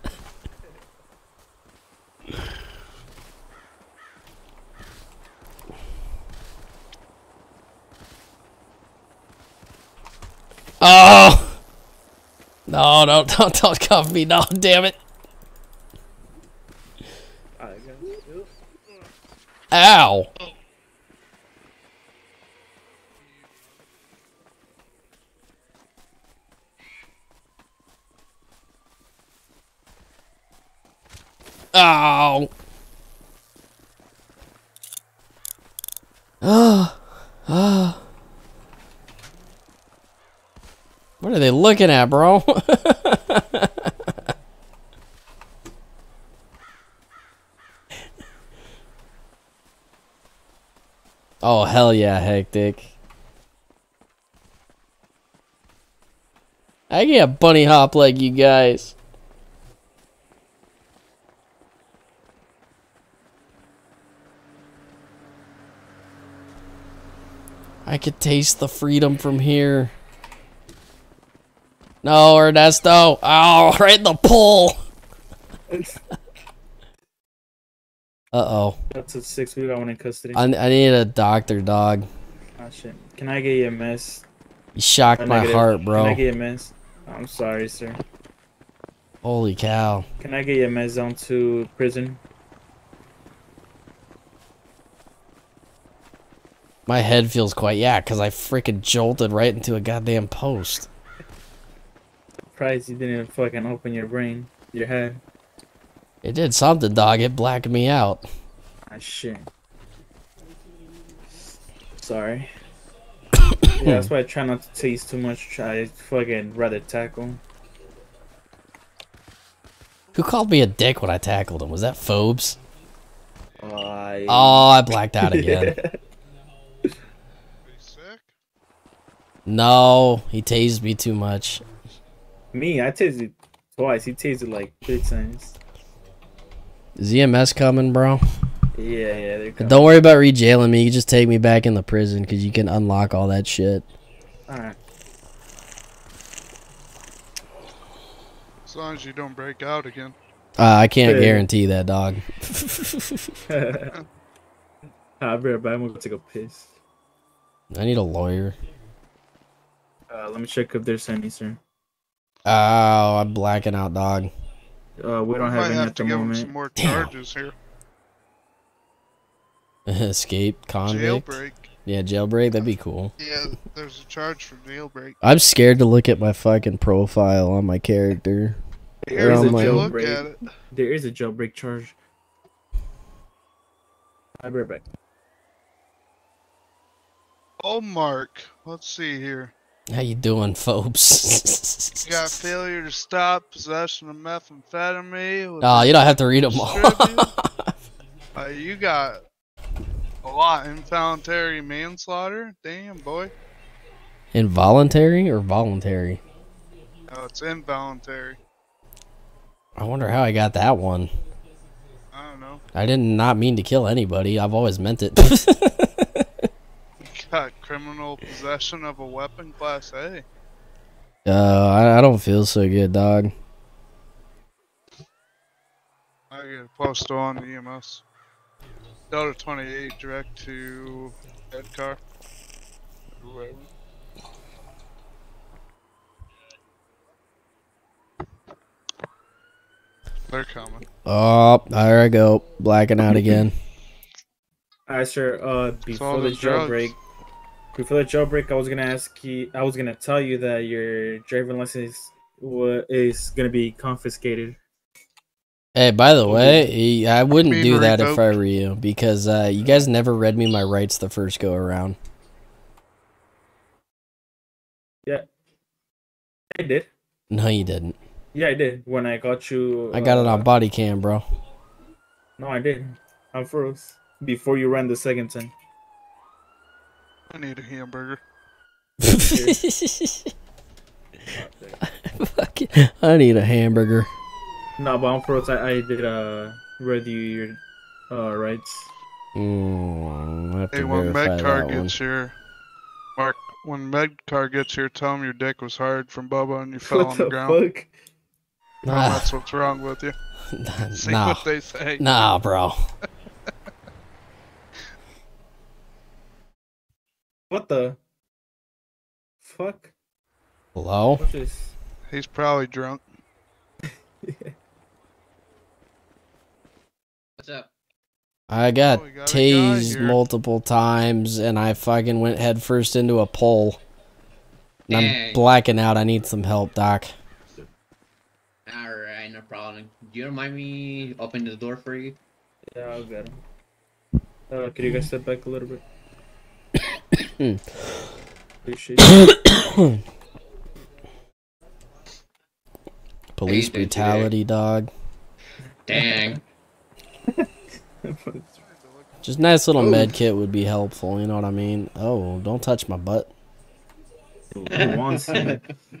oh. No, no, don't, don't cuff me. No, damn it. Alright, guys. Ow. Ow. Ah. Ah. What are they looking at, bro? oh, hell yeah, hectic. I can't bunny hop like you guys. I could taste the freedom from here. No, Ernesto. Oh, right in the pull. Uh-oh. That's a six. We got one in custody. I, I need a doctor, dog. Oh shit. Can I get you a mess? You shocked A my negative. heart, bro. Can I get you a mess? I'm sorry, sir. Holy cow. Can I get you a mess down to prison? My head feels quite, yeah, because I freaking jolted right into a goddamn post. Surprised you didn't fucking open your brain, your head. It did something, dog. It blacked me out. Ah shit. Sorry. yeah, that's why I try not to taste too much. I fucking rather tackle. Who called me a dick when I tackled him? Was that Phobes? I... Oh, I blacked out again. No, he tased me too much. Me, I tasted twice. He tasted like three times. Is EMS coming, bro? Yeah, yeah, they're coming. Don't worry about re-jailing me. You just take me back in the prison because you can unlock all that shit. Alright. As long as you don't break out again. Uh, I can't Yeah. guarantee that, dog. I'll be right back. I'm gonna take a piss. I need a lawyer. Uh, let me check if there's any, sir. Oh, I'm blacking out, dog. Uh, we don't have any have at to the give him moment. some more Damn. charges here. Escape convict. Jailbreak. Yeah, jailbreak. That'd be cool. Yeah, there's a charge for jailbreak. I'm scared to look at my fucking profile on my character. There is a my- look jailbreak. at it. There is a jailbreak charge. I'll be right back. Oh, Mark. Let's see here. How you doing, folks? You got failure to stop possession of methamphetamine. with oh, you don't have to read them all. uh, you got a lot involuntary manslaughter. Damn, boy. Involuntary or voluntary? Oh, it's involuntary. I wonder how I got that one. I don't know. I did not mean to kill anybody. I've always meant it. You criminal possession of a weapon class A. Uh, I, I don't feel so good, dog. I get a postal on the EMS. Delta 28 direct to head car. Whoever. They're coming. Oh, there I go, blacking out again. Alright, sir. Uh, before the the drugs. jailbreak, before the jailbreak, I was gonna ask you. I was gonna tell you that your driving license wa- is gonna be confiscated. Hey, by the way, I wouldn't do that if I were you because uh, you guys never read me my rights the first go around. Yeah, I did. No, you didn't. Yeah, I did. When I got you. I got it uh, on body cam, bro. No, I did. I'm froze before you ran the second time. I need a hamburger. Fuck it. I need a hamburger. No, but I'm froze. I, I did uh read you your uh rights. Mm, I have to Hey, when Medcar that one. gets here, Mark, when Medcar gets here, tell him your dick was hard from Bubba and you fell what on the, the ground. fuck? Tell 'em Nah, that's what's wrong with you. See nah, what they say. nah, bro. What the fuck? Hello? What's this? He's probably drunk. yeah. What's up? I got Oh, got tased multiple times and I fucking went headfirst into a pole. And I'm blacking out. I need some help, Doc. Alright, no problem. Do you mind me opening the door for you? Yeah, I'll get him. Uh, could you guys step back a little bit? Appreciate. Hmm. Police you doing today? brutality, dog. Dang. Just nice little Ooh. med kit would be helpful, you know what I mean? Oh, don't touch my butt. Who wants it?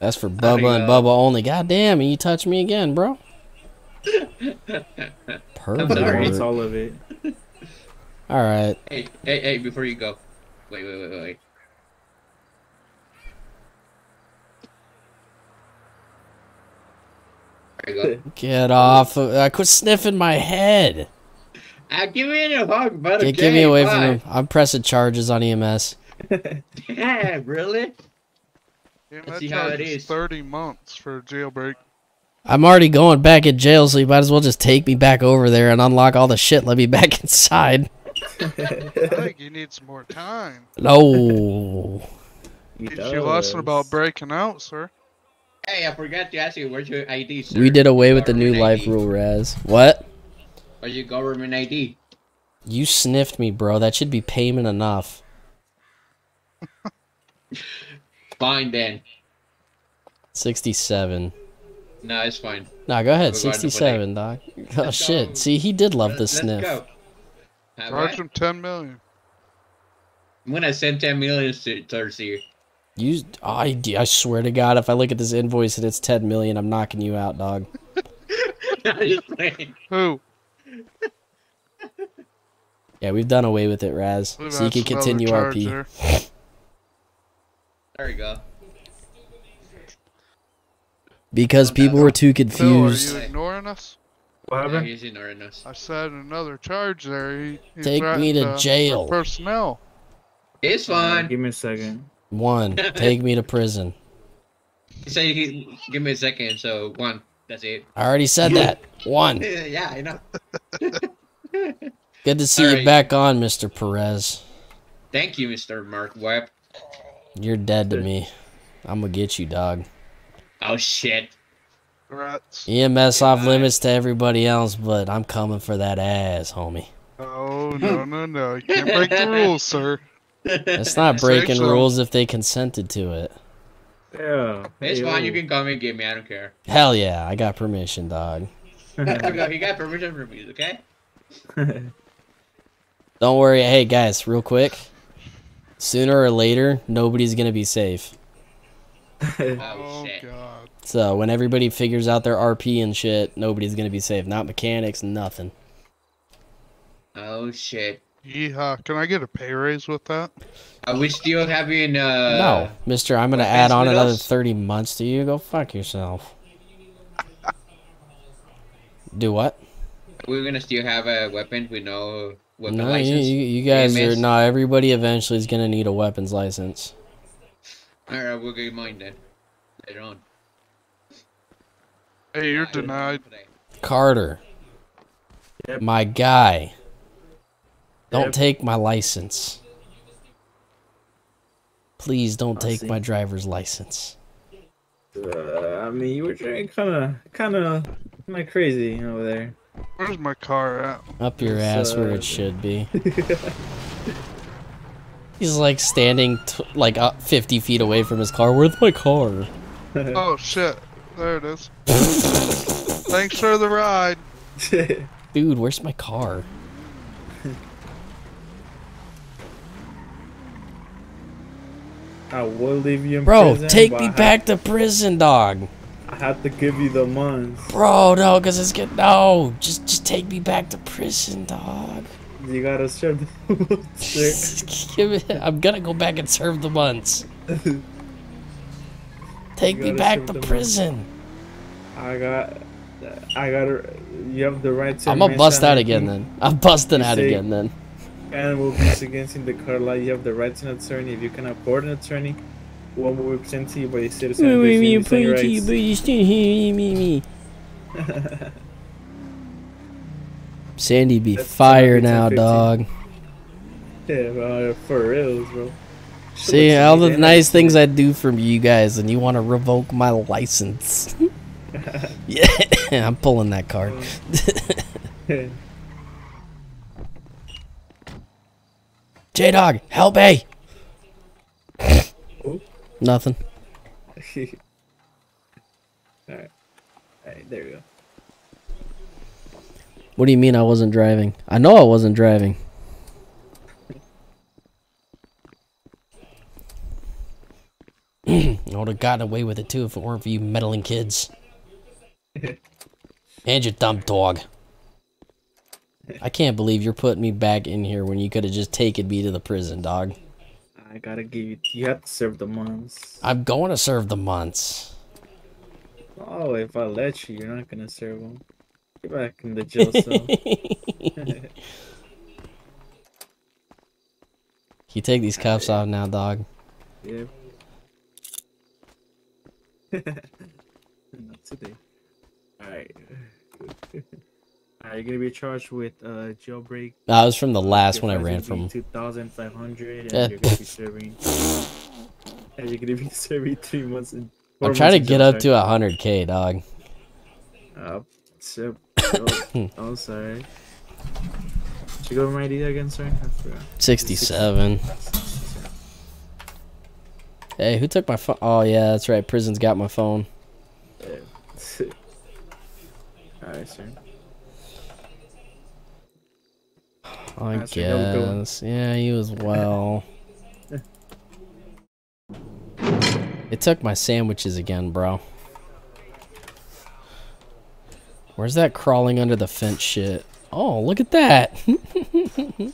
That's for How'd Bubba and go? Bubba only. God damn, you touch me again, bro. sorry. Pervert. All of it. Alright. hey, hey, hey, before you go. Wait, wait, wait, wait, wait. There you go. Get off. of- I quit sniffing my head. Ah, give me a hug, brother. Get, get me away bye. from him. I'm pressing charges on E EMS. Yeah, really? Yeah, Let's see how it charge is. 30 months for a jailbreak. I'm already going back in jail, so you might as well just take me back over there and unlock all the shit. Let me back inside. I think you need some more time. No. He Teach you a lesson about breaking out, sir. Hey, I forgot to ask you, where's your ID, sir? We did away with the new Government life ID. rule, Raz. What? Where's your government ID? You sniffed me, bro. That should be payment enough. Fine then. 67. No, it's fine. Nah, go ahead. We're going to 67, Doc. Oh, shit. See, he did love the Let's sniff. go. Uh, Charge what? him 10 million. I'm gonna send 10 million to towards you. You, I, I swear to God, if I look at this invoice and it's 10 million, I'm knocking you out, dog. I'm just playing. Who? Yeah, we've done away with it, Raz. We've So you can continue RP. there. There you go. Because people were too Phil, are confused. you ignoring us? What Yeah, he's ignoring us. I said another charge there. He, he Take me threatened, to uh, jail. Personnel. It's Uh, fine. give me a second. One, take me to prison. He said he give me a second, so one. That's it. I already said that. One. yeah, I know. Good to see you Alright. back on, Mr. Perez. Thank you, Mr. Mark Webb. You're dead to me. I'm gonna get you, dog. Oh shit. Rats. EMS off limits to everybody else, but I'm coming for that ass, homie. Oh, no, no, no. You can't break the rules, sir. It's not Say breaking so. rules if they consented to it. Yeah. It's Hey, fine. You can call me and get me. I don't care. Hell yeah, I got permission, dog. There we go. He got permission from me. Okay. Don't worry. Hey, guys, real quick. Sooner or later, nobody's gonna be safe. Oh, Oh, shit. God. So when everybody figures out their RP and shit, nobody's gonna be safe. Not mechanics, nothing. Oh shit. Yeehaw. Can I get a pay raise with that? Are we still having uh? no, Mister, I'm gonna add on another us? thirty months to you. Go fuck yourself. Do what? We're gonna still have a weapon with no weapon No, you, license. you, you guys are AMS? no. Everybody eventually is gonna need a weapons license. All right, we'll get mine then later on. Hey, you're I didn't know denied. Carter, Yep. my guy, don't Yep. take my license. Please don't I take see. my driver's license. Uh, I mean, you were trying kind of, kind of, kind of crazy over there. Where's my car at? Up your It's, ass where uh, it should be. He's like standing t- like up 50 feet away from his car. Where's my car? Oh shit. There it is. Thanks for the ride. Dude, where's my car? I will leave you in Bro, prison, take me I back to prison, dog. I have to give you the months. Bro, no, cause it's good. No, just just take me back to prison, dog. You gotta serve the months. Give it- I'm gonna go back and serve the months. Take me back to prison. I got, I got. You have the right to. I'm gonna bust out again then. I'm busting out again then. And we'll be against in the car law. You have the right to an attorney. If you can afford an attorney, one will represent to you by a citizen. Wait, and wait, gives wait, you the same put it to you, rights. but you still hear me, me. Sandy be That's fire 10, now, 15. dog. Yeah, bro, uh, for reals, bro. See all the nice things I do for you guys, and you want to revoke my license? yeah, I'm pulling that card. J Dog, help me! Oh. Nothing. Alright. Alright, there we go. What do you mean I wasn't driving? I know I wasn't driving. I would have gotten away with it too if it weren't for you meddling kids. and your dumb dog. I can't believe you're putting me back in here when you could have just taken me to the prison, dog. I gotta give you. You have to serve the months. I'm going to serve the months. Oh, if I let you, you're not gonna serve them. Get back in the jail cell. you take these cuffs off now, dog. yep. not today. Alright. Alright, you're gonna be charged with uh jailbreak. That was from the last one I ran from. 2,500 and Yeah. you're gonna be serving. and you're gonna be serving three months in. I'm trying to get up to 100k, dog. sorry. Uh, so, oh, oh, sorry. Should you go over my ID again, sorry? I forgot. 67. Hey, who took my phone? Oh, yeah, that's right. Prison's got my phone. Alright, sir. I Alright, so how we doing? guess. Yeah, you as well. it took my sandwiches again, bro. Where's that crawling under the fence shit? Oh, look at that.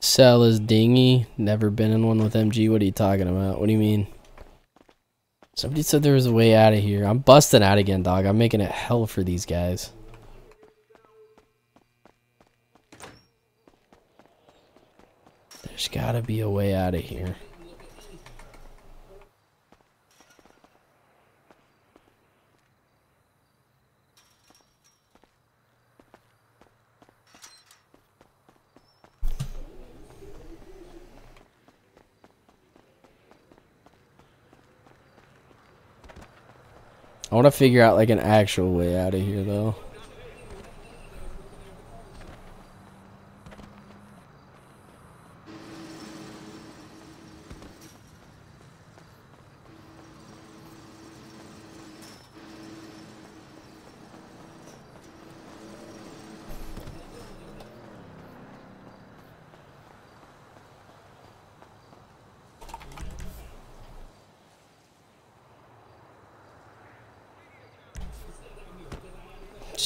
Sell his dinghy. Never been in one with MG. What are you talking about? What do you mean? Somebody said there was a way out of here. I'm busting out again, dog. I'm making it hell for these guys. There's gotta be a way out of here. I want to figure out like an actual way out of here, though.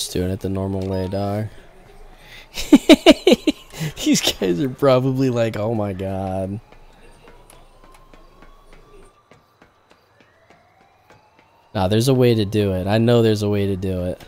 Just doing it the normal way, dog. These guys are probably like, oh my god. Nah, there's a way to do it. I know there's a way to do it.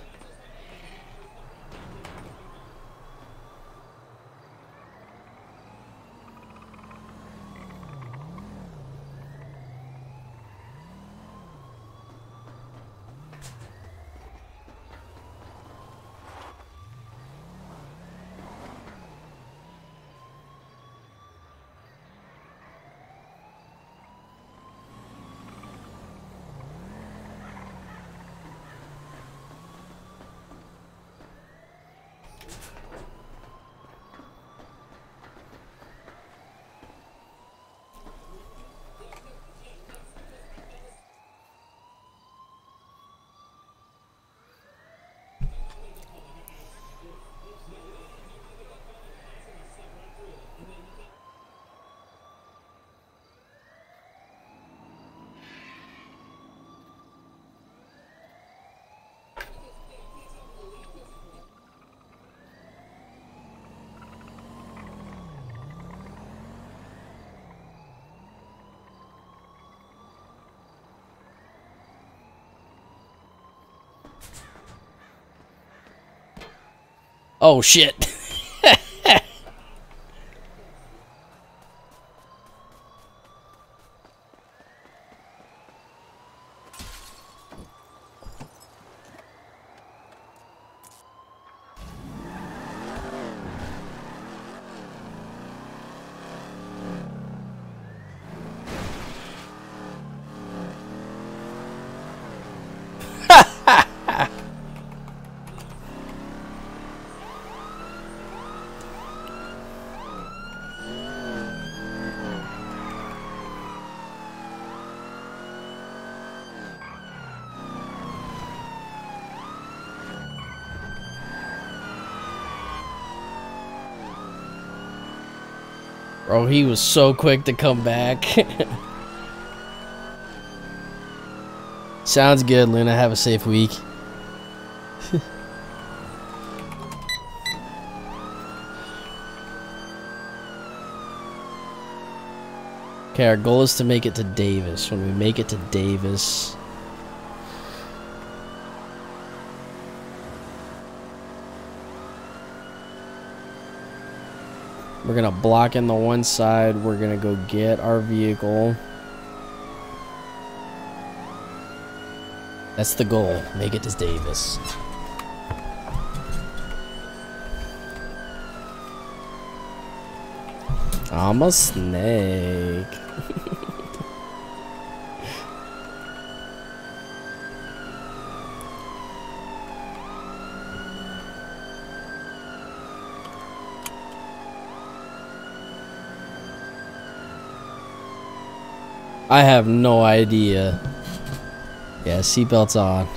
Oh shit. Bro, he was so quick to come back. Sounds good, Luna. Have a safe week. okay, our goal is to make it to Davis. When we make it to Davis... We're gonna block in the one side. We're gonna go get our vehicle. That's the goal. Make it to Davis. I'm a snake. I have no idea. Yeah, seatbelts on.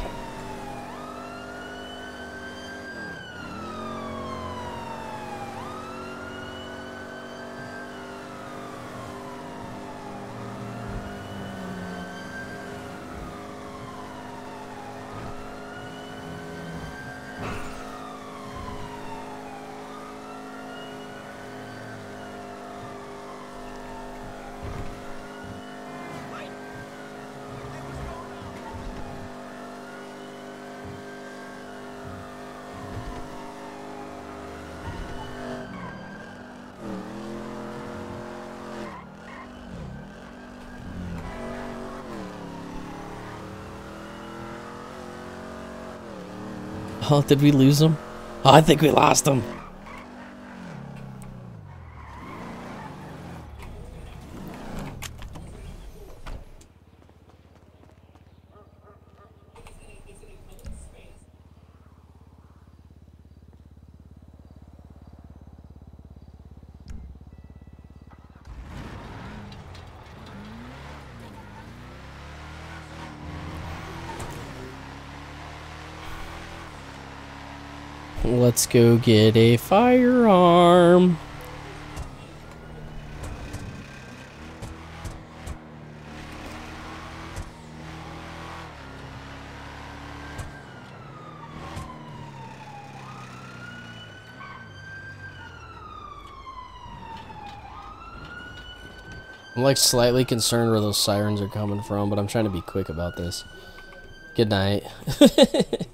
Oh, did we lose him? Oh, I think we lost him. Let's go get a firearm. I'm like slightly concerned where those sirens are coming from, but I'm trying to be quick about this. Good night.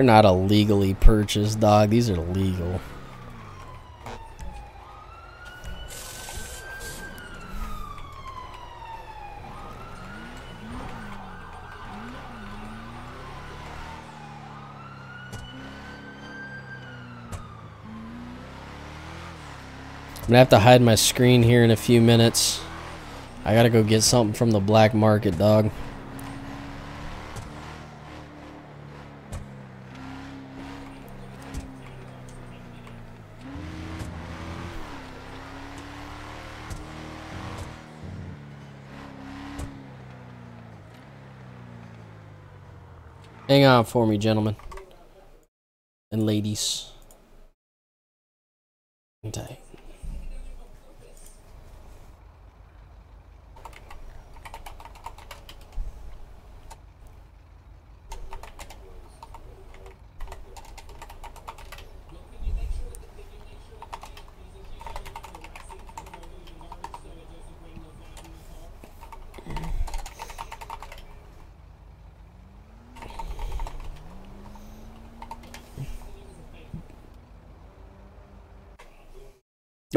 They're not illegally purchased, dog. These are legal. I'm gonna have to hide my screen here in a few minutes. I gotta go get something from the black market, dog. Hang on for me, gentlemen and ladies. Hang tight.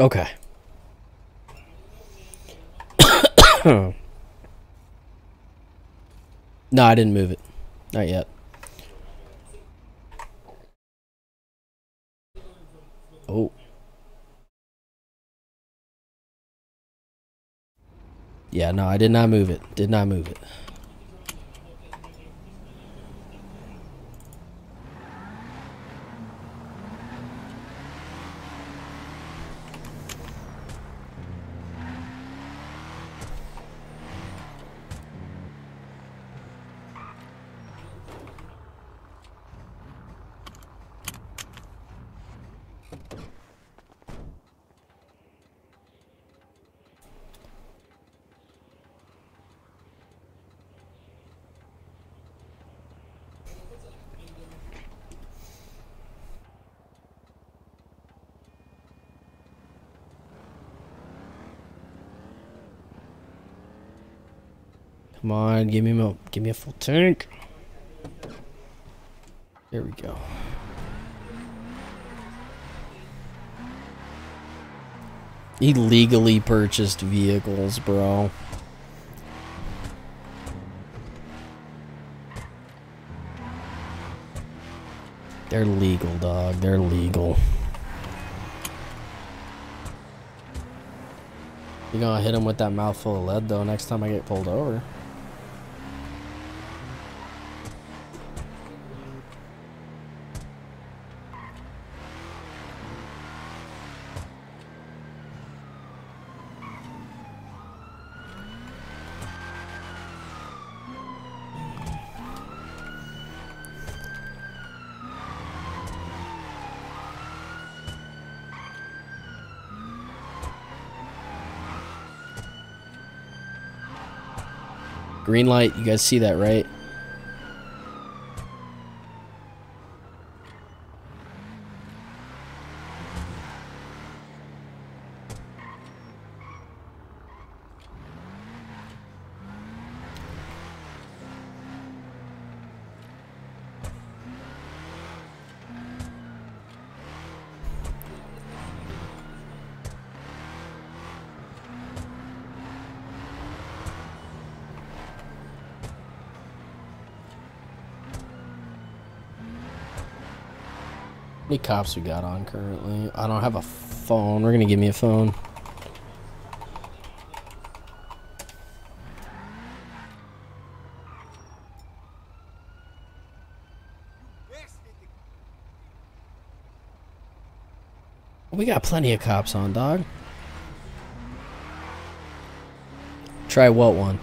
Okay. no, I didn't move it. Not yet. Oh. Yeah, no, I did not move it. Did not move it. Come on, give me a give me a full tank. There we go. Illegally purchased vehicles, bro. They're legal, dog. They're legal. You gonna hit him with that mouthful of lead though next time I get pulled over. Green light, you guys see that, right? Cops we got on currently? I don't have a phone. We're gonna give me a phone. We got plenty of cops on, dog. Try what one?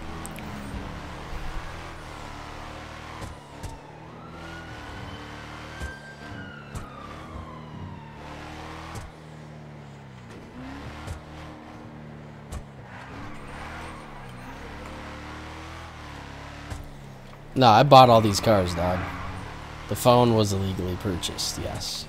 No, I bought all these cars, dog. The phone was illegally purchased, yes.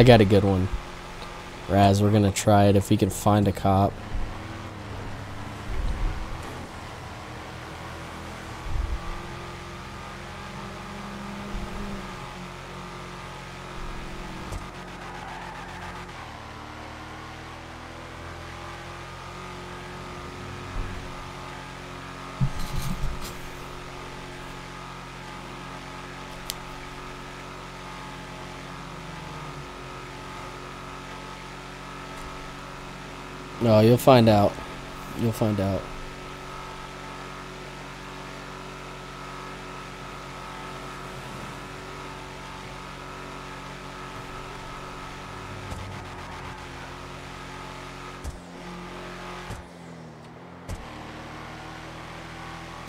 I got a good one. Raz, we're gonna try it if we can find a cop. You'll find out. You'll find out.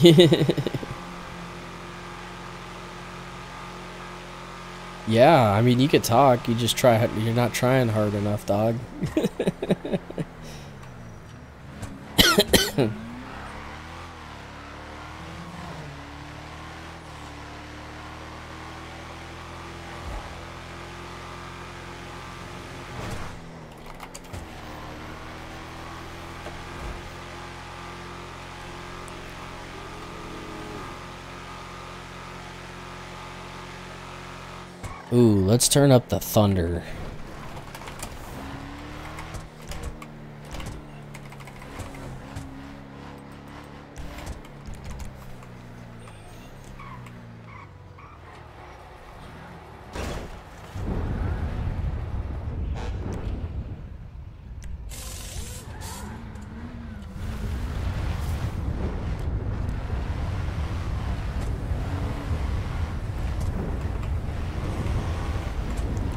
yeah, I mean, you could talk. You just try. You're not trying hard enough, dog. Ooh, let's turn up the thunder.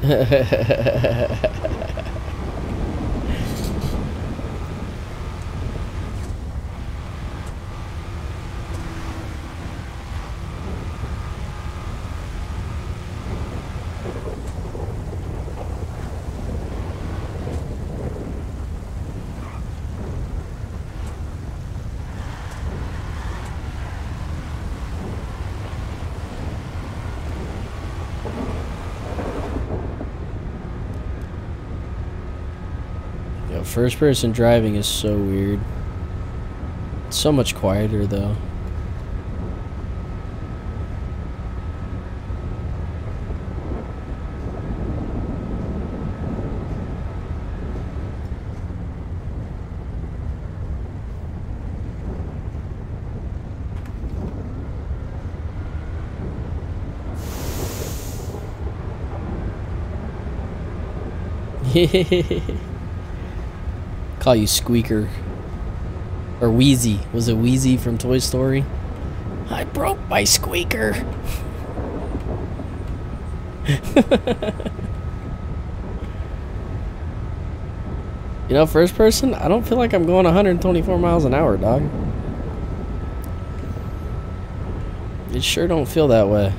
Yo, first person driving is so weird. It's so much quieter though. Call you Squeaker. Or Wheezy. Was it Wheezy from Toy Story? I broke my squeaker. you know, first person, I don't feel like I'm going 124 miles an hour, dog. It sure don't feel that way.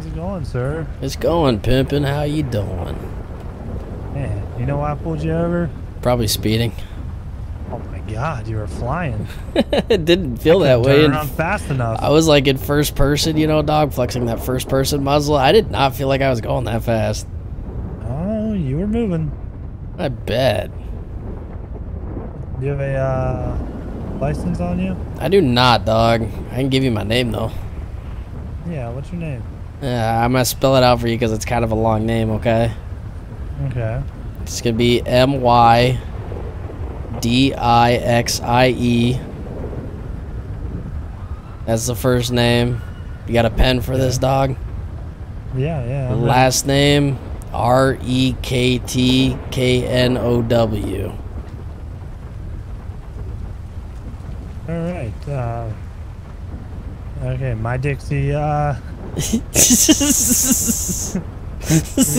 How's it going, sir? It's going, pimpin'. How you doing? Man, You know why I pulled you over? Probably speeding. Oh my god, you were flying. it didn't feel that way. Turn around fast enough. I was like in first person, you know, dog flexing that first person muzzle. I did not feel like I was going that fast. Oh, you were moving. I bet. Do you have a uh, license on you? I do not, dog. I can give you my name though. Yeah. What's your name? Yeah, I'm gonna spell it out for you because it's kind of a long name. Okay. Okay. It's gonna be M Y D I X I E. That's the first name. You got a pen for this dog? Yeah, yeah. The last name R E K T K N O W. All right. Uh, okay, my Dixie. Uh,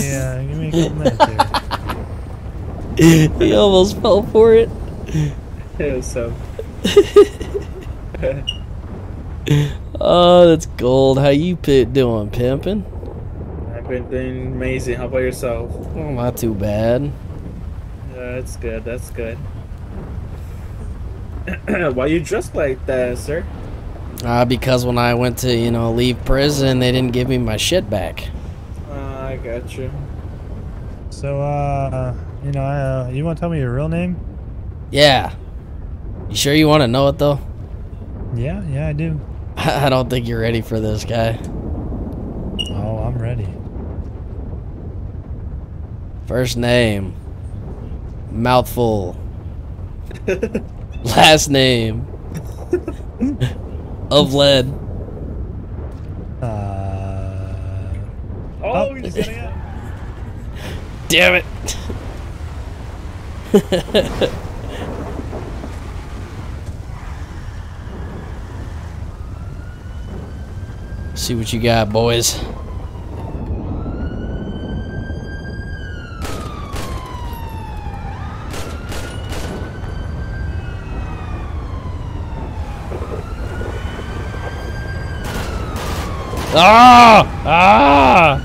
yeah, give me a couple he almost fell for it. Hey, so Oh, that's gold. How you pit doing, pimping? I've been doing amazing. How about yourself? Oh, not too bad. Yeah, that's good. That's good. Why you dressed like that, sir? Uh, because when I went to, you know, leave prison, they didn't give me my shit back. Uh, I got you. So, uh, you know, uh, you want to tell me your real name? Yeah. You sure you want to know it, though? Yeah, yeah, I do. I don't think you're ready for this guy. Oh, I'm ready. First name. Mouthful. Last name. of lead. Uh, Oh, he's getting it. Damn it. See what you got, boys. Ah! Ah!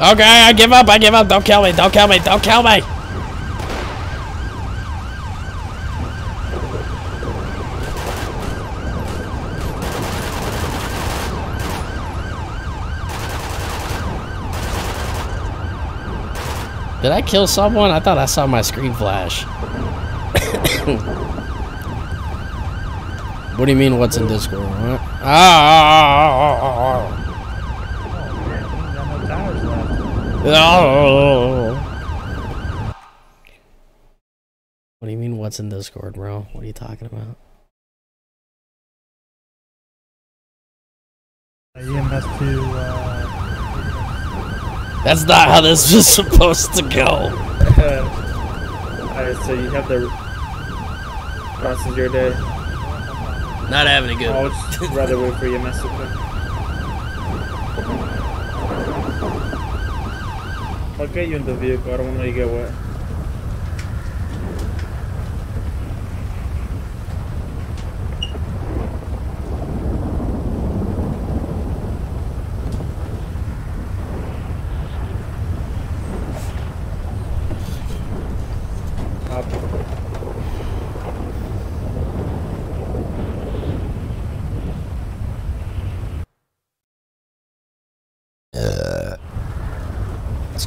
Okay, I give up, I give up. Don't kill me, don't kill me, don't kill me. Did I kill someone? I thought I saw my screen flash. what do you mean, what's in Discord? What? Ah! Oh. What do you mean, what's in Discord, bro? What are you talking about? EMS to, uh, That's not how this was supposed to go. Alright, so you have the process your day. Not having a good I'll just rather wait for your message. I'll get you in the vehicle. I don't want to get wet.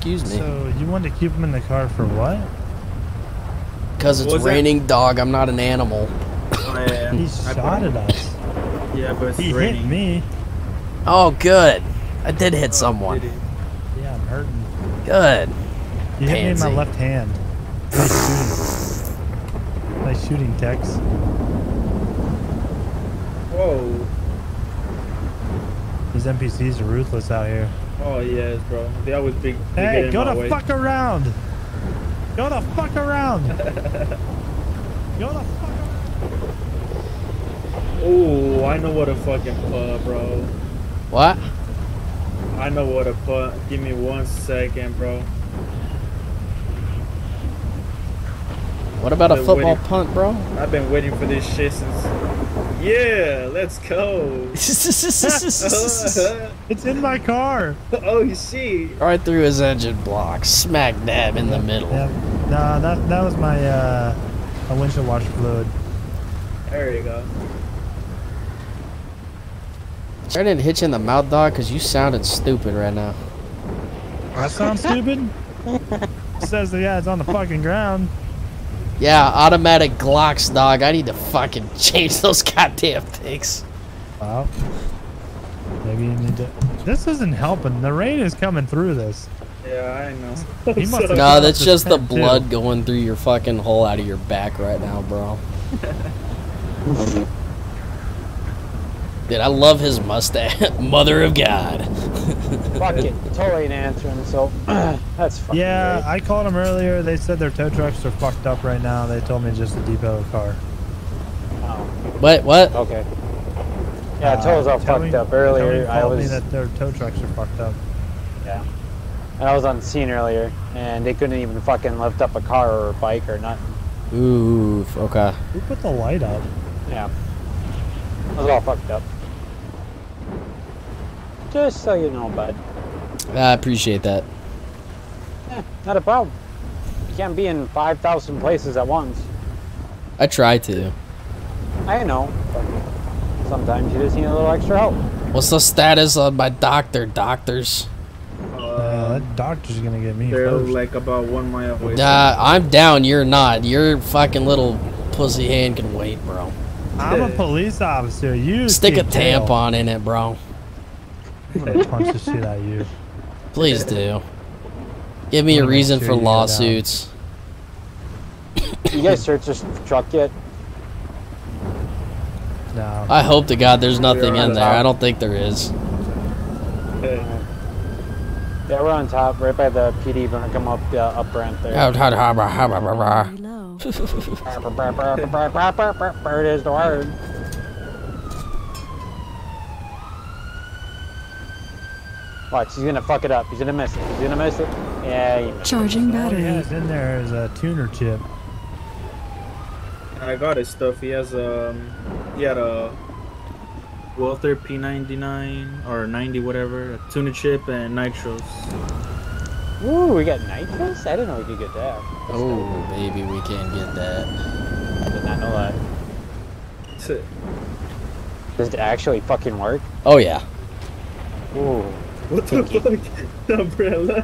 Excuse me. so you want to keep him in the car for what? Because it's What was that? raining dog, I'm not an animal. Oh, he shot at us. Yeah, but it's He hit raining. me. Oh, good. I did hit oh, someone. Did? Yeah, I'm hurting. Good. You hit me in my left hand. Nice shooting. Nice shooting, Tex. Whoa. These NPCs are ruthless out here. Oh yes, bro. They always big. they get Hey, in go my the way. fuck around! Go the fuck around! go the fuck around! Oh, I know what a fucking put, bro. What? I know what a put. Give me one second, bro. What about a football waiting- punt, bro? I've been waiting for this shit since. Yeah, let's go. It's in my car. oh you see. right through his engine block, smack dab in the middle. Yeah. Nah, that that was my uh, my windshield washer fluid. There you go. I didn't hit you in the mouth, dog, because you sounded stupid right now. That sounds stupid. Says the guy it's on the fucking ground. Yeah, automatic Glocks, dog. I need to fucking change those goddamn things. Wow. Maybe you need to. This isn't helping. The rain is coming through this. Yeah, I know. He No, that's just the tent, too. blood going through your fucking hole out of your back right now, bro. Dude, I love his mustache. Mother of God. Fuck it. Totally ain't answering, so that's fucking Yeah, great. I called them earlier. They said their tow trucks are fucked up right now. They told me just to depot a car. Oh, What? What? okay. Yeah, totals all Uh, Tony- fucked up earlier. I called me that their tow trucks are fucked up. yeah. And I was on scene earlier, and they couldn't even fucking lift up a car or a bike or nothing. Ooh, okay. Who put the light up? Yeah. It was all fucked up. Just so you know, bud. I appreciate that. Eh, not a problem. You can't be in 5,000 places at once. I try to. I know, but sometimes you just need a little extra help. What's the status of my doctor, doctors? Uh, that doctor's gonna get me They're first. like about one mile away. Nah, I'm down, you're not. Your fucking little pussy hand can wait, bro. I'm a police officer. You Stick a escape jail. tampon in it, bro. I'm gonna punch the shit out of you. Please do. Give me a reason sure for you go down. lawsuits. You guys search this truck yet? No. I hope to God there's nothing in there. top. I don't think there is. Yeah, we're on top, right by the PD. We're gonna come up the up ramp there. There it is, the word. Watch, he's gonna fuck it up. He's gonna miss it. He's gonna miss it. Yeah, he missed Charging All he battery. has in there is a tuner chip. I got his stuff. He has um, he had a Walther P99 or 90 whatever, a tuner chip and nitros. Ooh, we got nitrous? I didn't know we could get that. That's Oh, baby, we can't get that. I did not know that. Does it actually fucking work? Oh, yeah. Ooh. What the Kinky. fuck? Umbrella.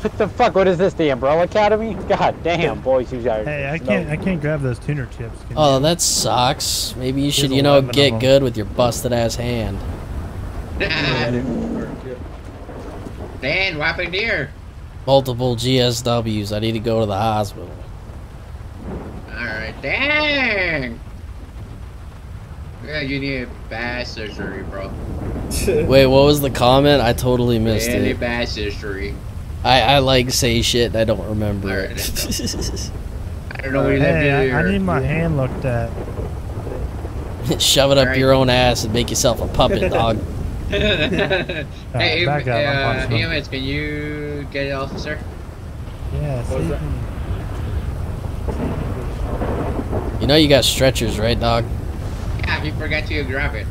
What the fuck? What is this? The Umbrella Academy? God damn, boys, you guys. Hey, I can't. I can't grab those tuner chips. Can Oh, you? that sucks. Maybe you should, There's you know, get good with your busted ass hand. Dan, what happened here? Multiple GSWs. I need to go to the hospital. Alright, dang! Yeah, you need bad surgery, bro. Wait, what was the comment? I totally missed Really it. bad surgery. I, I like say shit and I don't remember Alright, it. I don't know what you Hey, have to I, I here. need my hand looked at. Shove it up Alright. your own ass and make yourself a puppet, dog. hey, back up, I'm uh, punching. EMS, can you get it, officer? Yeah. What was see? that? You know you got stretchers, right, dog? Yeah, you forgot to grab it.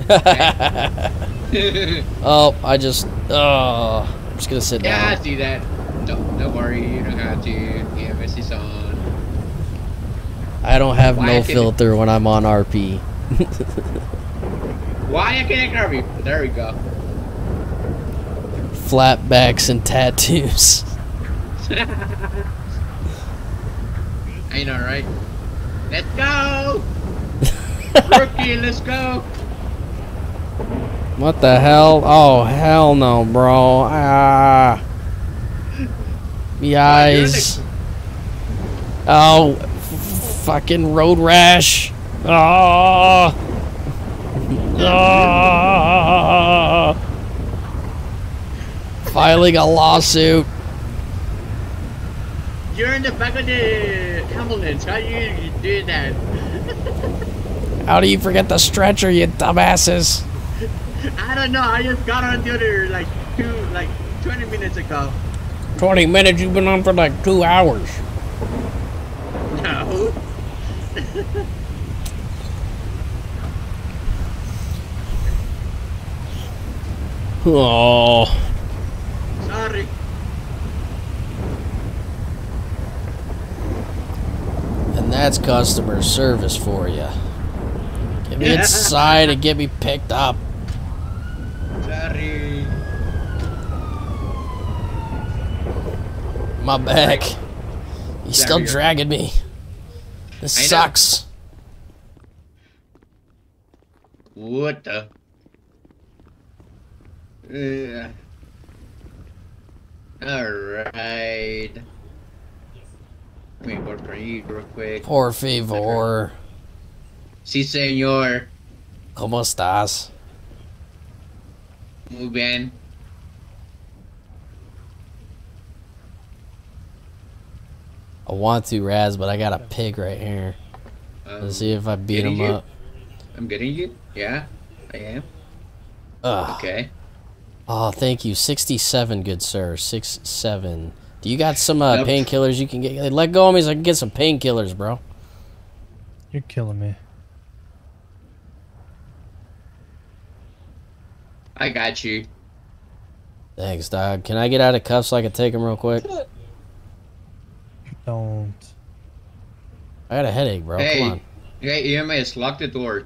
oh, I just. Oh, I'm just gonna sit yeah, I down. see that. Don't, don't worry, you don't have to. EMS is on. I don't have Why no filter when I'm on RP. Why I can't grab you? There we go. Flatbacks and tattoos. Ain't know, right? Let's go! Rookie, let's go! What the hell? Oh, hell no, bro. Ah. Eyes. Oh, fucking road rash. Oh. Oh. Filing a lawsuit. You're in the back of the ambulance. How you, you do that? How do you forget the stretcher, you dumbasses? I don't know. I just got on the other like two, like 20 minutes ago. 20 minutes, you've been on for like two hours. No. Oh. Sorry. And that's customer service for you. Get me inside and get me picked up. Sorry. My back. He's still dragging me. This I know. sucks. What the? Uh, Alright. Let me work on you real quick. Por favor. Sí, señor. ¿Cómo estás? Muy bien. I want to, Raz, but I got a pig right here. Um, Let's see if I beat him you? up. I'm getting you? Yeah, I am. Ugh. Okay. Oh, thank you. 67, good sir. 6 7. Do you got some uh, Nope. painkillers you can get? Let go of me so I can get some painkillers, bro. You're killing me. I got you. Thanks, dog. Can I get out of cuffs so I can take them real quick? Don't. I got a headache, bro. hey, Come on. hey, EMS, lock the door.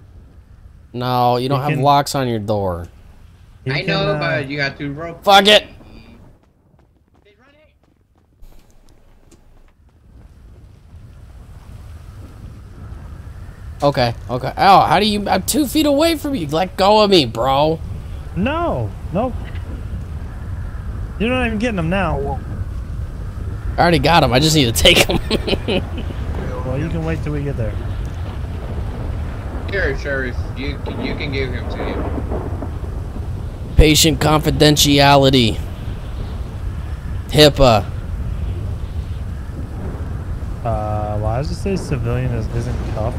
No, you don't You have can- locks on your door. You I can, know, uh, but you got to rope. Fuck it! Okay, okay. Oh, how do you? I'm two feet away from you. Let go of me, bro. No, nope. You're not even getting them now. I already got them. I just need to take them. Well, you can wait till we get there. Here, Sheriff, you, you can give him to him. Patient confidentiality. HIPAA. Uh, why does it say civilian is, isn't cuffed?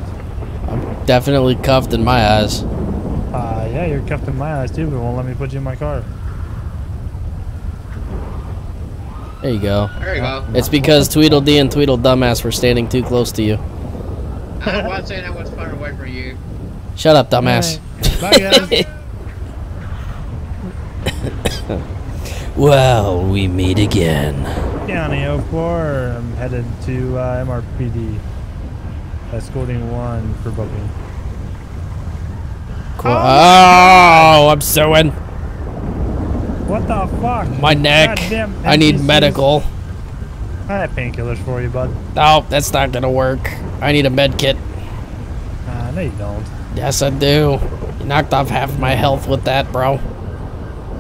I'm definitely cuffed in my eyes. Uh, yeah, you're cuffed in my eyes too, but won't let me put you in my car. There you go. There you go. It's because Tweedledee and Tweedle Dumbass were standing too close to you. I was saying I was far away from you. Shut up, dumbass. Bye, guys. well, we meet again. County 04, I'm headed to uh, MRPD. Escorting one for booking. Cool. Oh, I'm suing. What the fuck? My neck. I need medical. I have painkillers for you, bud. No, that's not gonna work. I need a med kit. Uh, no, you don't. Yes, I do. You knocked off half my health with that, bro.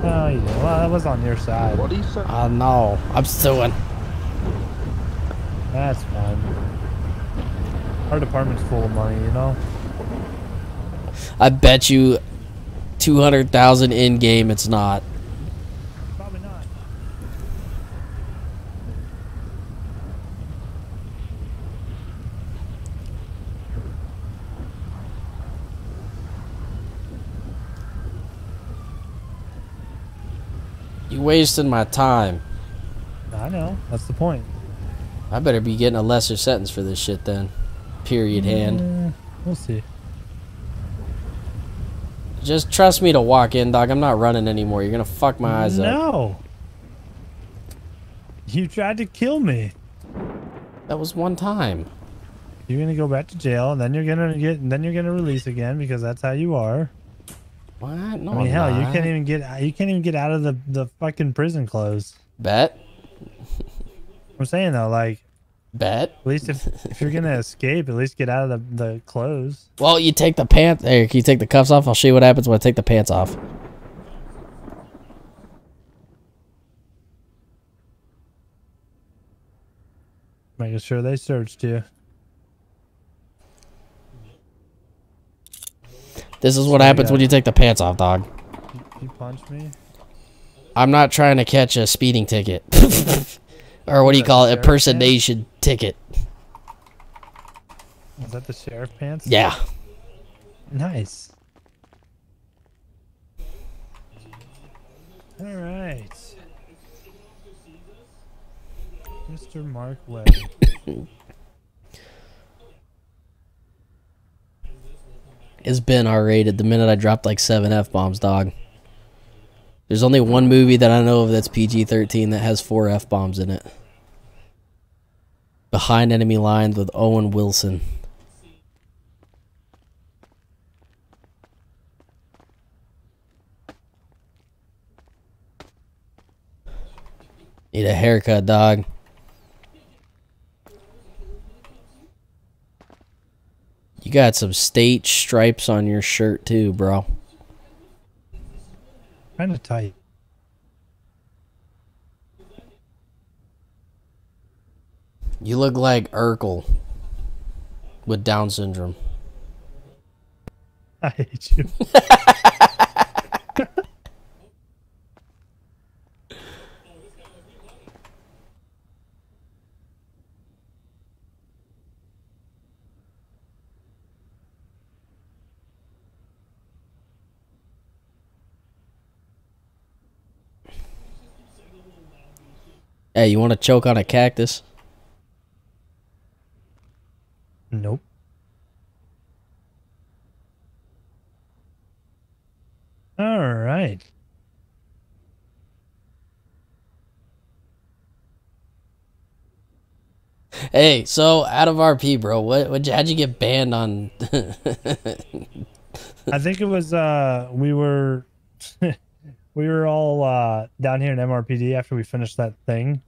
No, yeah. Well, that was on your side. What do you say? Oh no, I'm suing. That's fine. Our department's full of money, you know? I bet you 200,000 in game it's not. Probably not. You wasting my time. I know. That's the point. I better be getting a lesser sentence for this shit then. Period hand. Eh, we'll see. Just trust me to walk in, dog. I'm not running anymore. You're gonna fuck my eyes up. No. You tried to kill me. That was one time. You're gonna go back to jail, and then you're gonna get, and then you're gonna release again because that's how you are. What? No, I mean, I'm hell, you can't even get, you can't even get out of the the fucking prison clothes. Bet. I'm saying though, like, Bet. at least if if you're gonna escape, at least get out of the the clothes. Well, you take the pants. There, can you take the cuffs off? I'll show you what happens when I take the pants off. Making sure they searched you. This is what So, happens when you take the pants off, dog. You punched me. I'm not trying to catch a speeding ticket. or what do you call it? sheriff Impersonation ticket. Is that the sheriff pants? Yeah. Nice. All right. Mr. Mark Webb. It's been R rated the minute I dropped like seven F bombs, dog. There's only one movie that I know of that's PG 13 that has four F bombs in it. Behind Enemy Lines with Owen Wilson. Need a haircut, dog. You got some state stripes on your shirt too, bro. Kind of tight. You look like Urkel with Down syndrome. I hate you. Hey, you want to choke on a cactus? Nope. All right. Hey, so out of RP, bro, what, what how'd you get banned on? I think it was uh we were we were all uh down here in MRPD after we finished that thing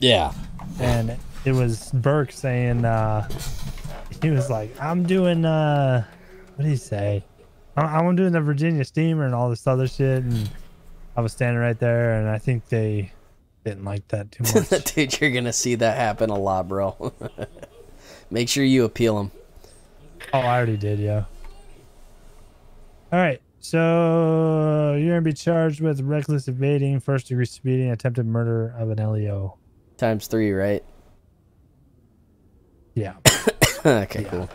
yeah, and it was Burke saying uh he was like I'm doing uh what did he say? I- I'm doing the Virginia steamer and all this other shit and I was standing right there and I think they didn't like that too much. dude, you're gonna see that happen a lot, bro. Make sure you appeal him. Oh, I already did, yeah. All right, so you're gonna be charged with reckless evading, first degree speeding, attempted murder of an LEO. Times three, right? Yeah, okay, cool.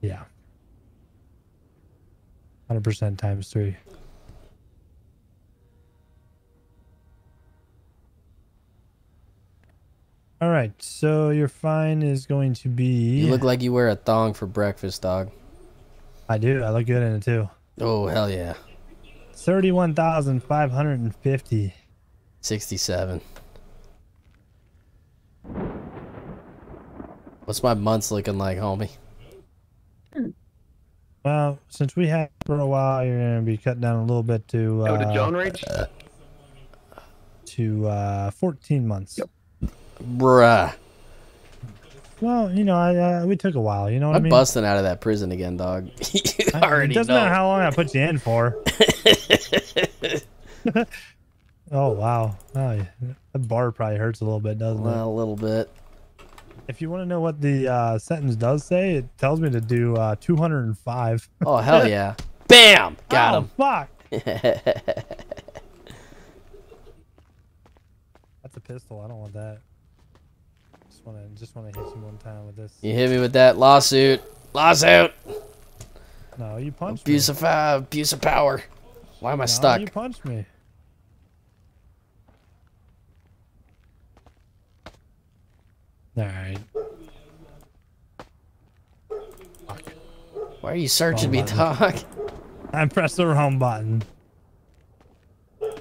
yeah. Hundred percent times three. All right, so your fine is going to be. You look like you wear a thong for breakfast, dog. I do. I look good in it too. Oh hell yeah, Thirty-one thousand five hundred and fifty. sixty-seven. What's my months looking like, homie? Well, since we have for a while, you're gonna be cut down a little bit to Go to uh, Joan Rage? to uh, 14 months. Bruh, Well, you know, I uh, we took a while. You know what I'm I mean? busting out of that prison again, dog. you I- already it doesn't know. matter how long I put you in for. oh wow, oh, yeah. that bar probably hurts a little bit, doesn't well, a little bit. If you want to know what the uh, sentence does say, it tells me to do uh, 205. Oh hell yeah! Bam, got oh, him. Fuck, that's a pistol. I don't want that. Just want to just want to hit you one time with this. You hit me with that lawsuit. Lawsuit. No, you punched Abuse me. of uh, abuse of power. Why am I No, stuck? You punched me. All right. Why are you searching me, dog? I pressed the wrong button. All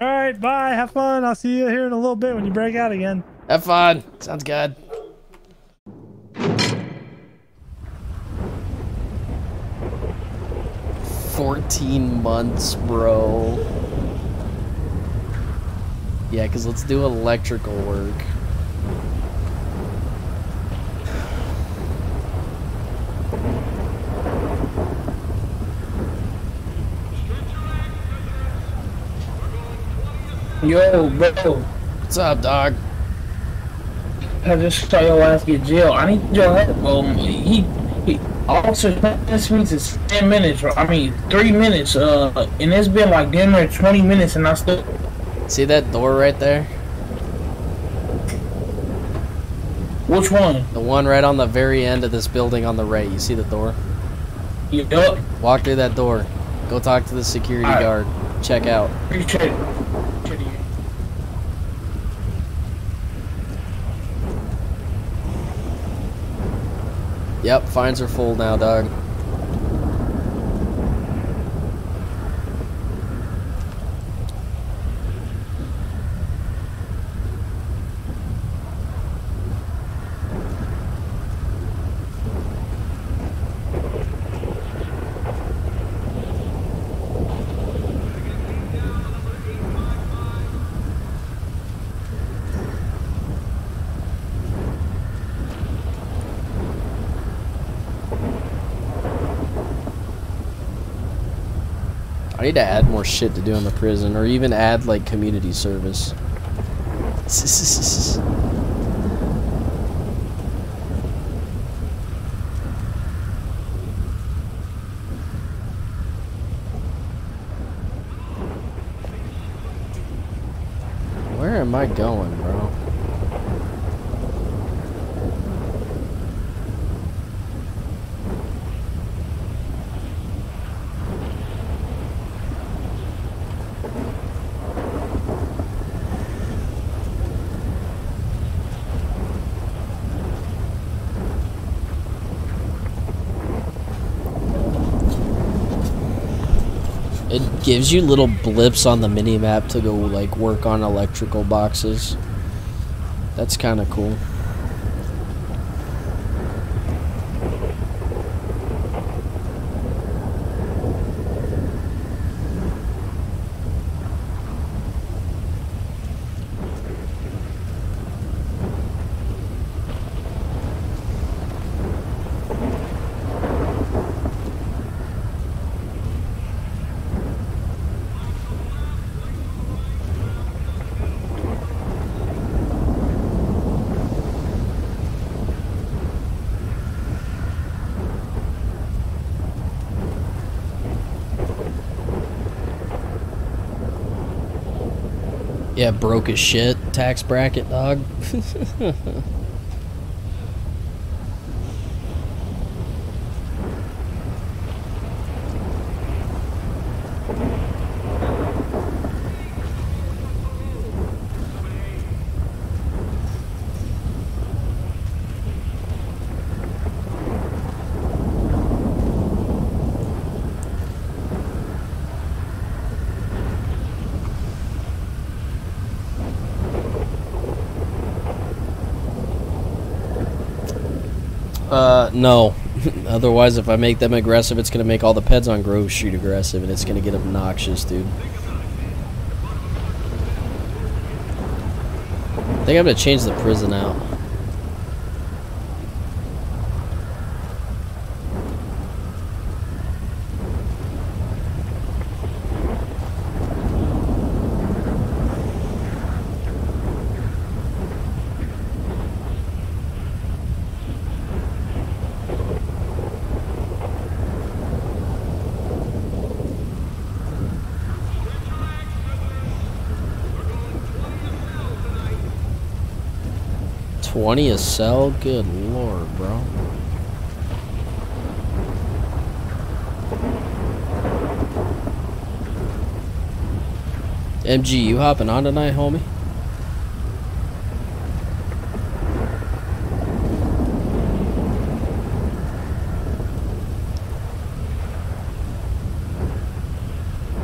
right, bye. Have fun. I'll see you here in a little bit when you break out again. Have fun. Sounds good. Fourteen months, bro. Yeah, cause let's do electrical work. Yo, bro. What's up, dog? I just saw your ass get jail. I need your help, bro. He, he officer this means it's ten minutes. Bro. I mean, three minutes. Uh, and it's been like damn near twenty minutes, and I still. See that door right there? Which one? The one right on the very end of this building on the right. You see the door? Yup. Walk through that door. Go talk to the security Alright. guard. Check out. Appreciate it. Yep, fines are full now, dog. I need to add more shit to do in the prison, or even add like community service. Where am I going, bro? It gives you little blips on the mini map to go like work on electrical boxes. That's kind of cool. Yeah, broke as shit. Tax bracket, dog. Uh, no. Otherwise, if I make them aggressive, it's gonna make all the peds on Grove Street aggressive, and it's gonna get obnoxious, dude. I think I'm gonna change the prison out. Twenty a cell? Good lord, bro. MG, you hopping on tonight, homie?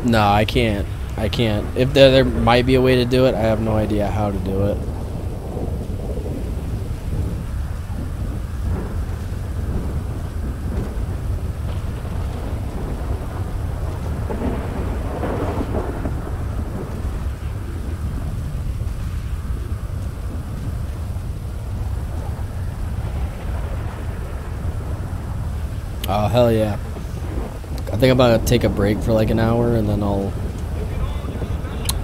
No, I can't. I can't. If there, there might be a way to do it, I have no idea how to do it. Oh, hell yeah. I think I'm about to take a break for like an hour and then I'll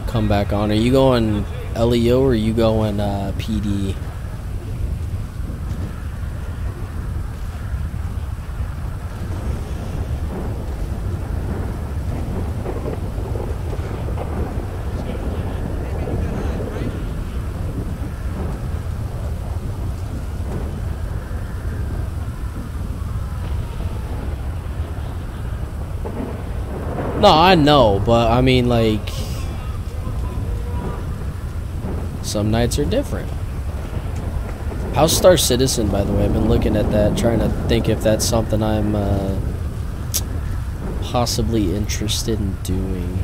come back on. Are you going LEO or are you going uh, PD? No, I know, but I mean, like, some nights are different. How's Star Citizen, by the way? I've been looking at that, trying to think if that's something I'm uh, possibly interested in doing.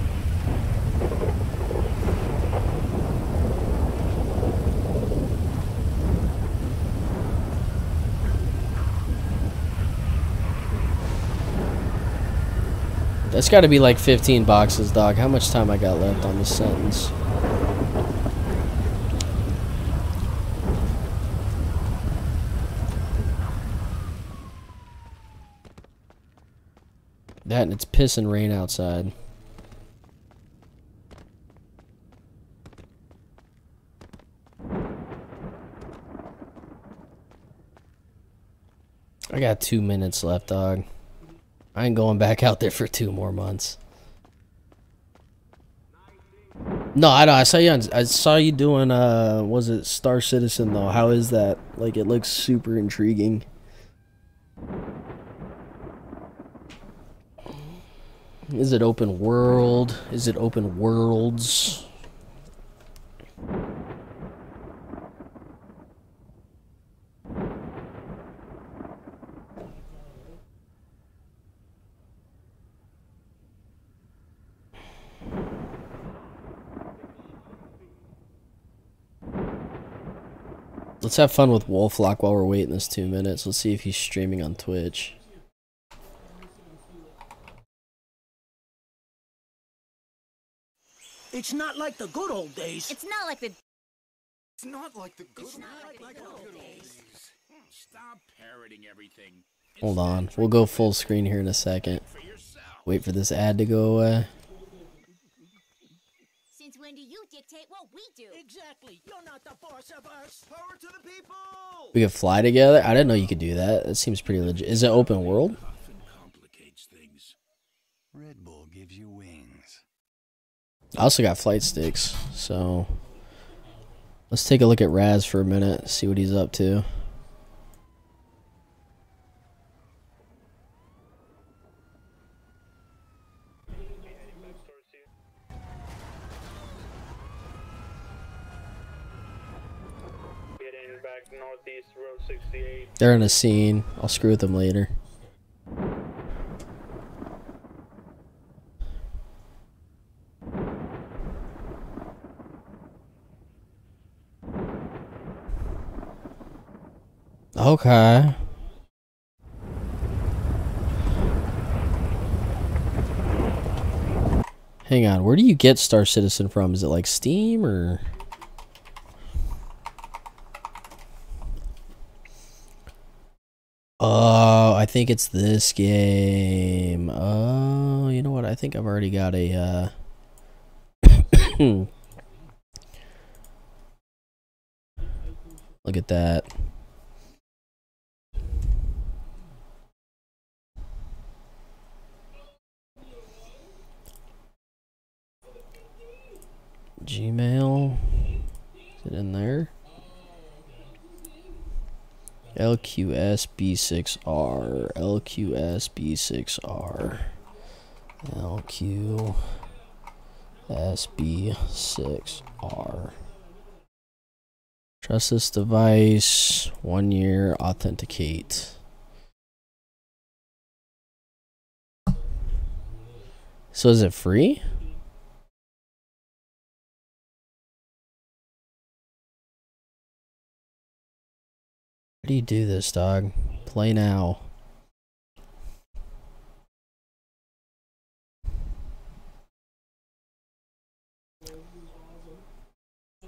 That's got to be like 15 boxes, dog. How much time I got left on this sentence? That and it's pissing rain outside. I got two minutes left, dog. I ain't going back out there for two more months. No, I know. I saw you. On, I saw you doing. Uh, was it Star Citizen though? How is that? Like, it looks super intriguing. Is it open world? Is it open worlds? Let's have fun with Wolflock while we're waiting this two minutes. Let's see if he's streaming on Twitch. It's not like the good old days. It's not like the. It's not like the good, like the good old hmm, days. Stop parroting everything. Hold on. We'll go full screen here in a second. Wait for this ad to go away. Since when do you dictate what we do? Exactly. You're not the boss of us. Power to the people. We could fly together? I didn't know you could do that. That seems pretty legit. Is it open world? Red Bull gives you wings. I also got flight sticks, so let's take a look at Raz for a minute, see what he's up to. Getting back northeast, road 68. They're in a scene. I'll screw with them later. Okay. Hang on, where do you get Star Citizen from? Is it like Steam or? Oh, I think it's this game. Oh, you know what? I think I've already got a, uh... Look at that. Gmail. Is it in there? LQSB6R. LQSB6R. LQSB6R. Trust this device. One year authenticate. So is it free? How do you do this, dog? Play now.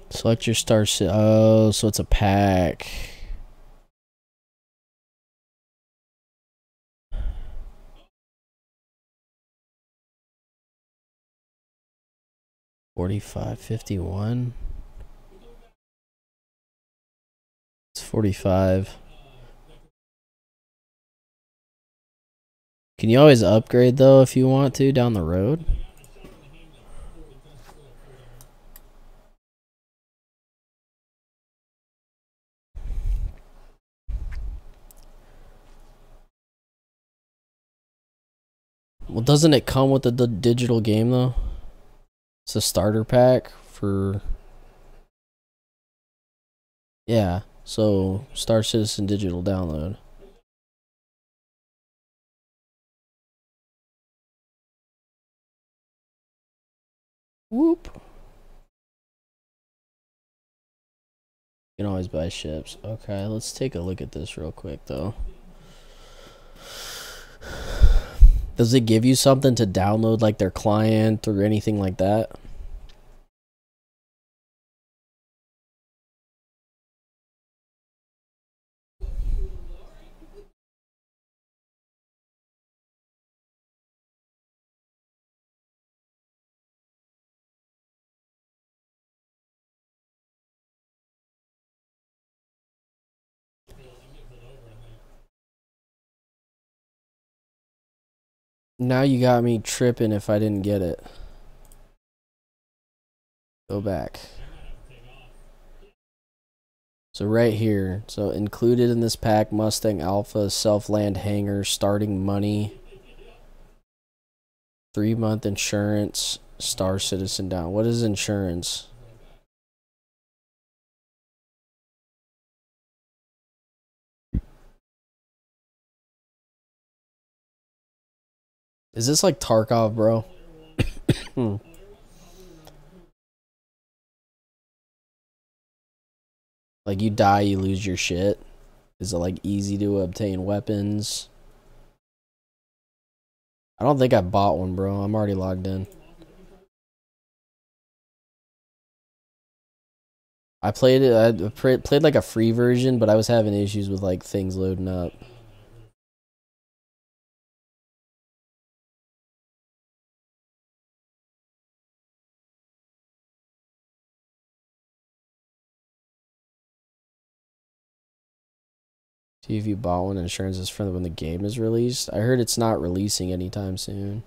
Select your star. Oh, so it's a pack. Forty-five, fifty-one. It's forty-five. Can you always upgrade though if you want to down the road? Well, doesn't it come with the digital game though? It's a starter pack for. Yeah, so Star Citizen digital download. Whoop. You can always buy ships. Okay, let's take a look at this real quick though. Does it give you something to download like their client or anything like that? Now you got me tripping if I didn't get it. Go back. So right here, so included in this pack, Mustang Alpha, self-land Hangar, starting money, three-month insurance, Star Citizen down. What is insurance? Is this like Tarkov, bro? Hmm. like you die, you lose your shit. Is it like easy to obtain weapons? I don't think I bought one, bro. I'm already logged in. I played it. I played like a free version, but I was having issues with like things loading up. See if you bought one. Insurance is for when the game is released. I heard it's not releasing anytime soon.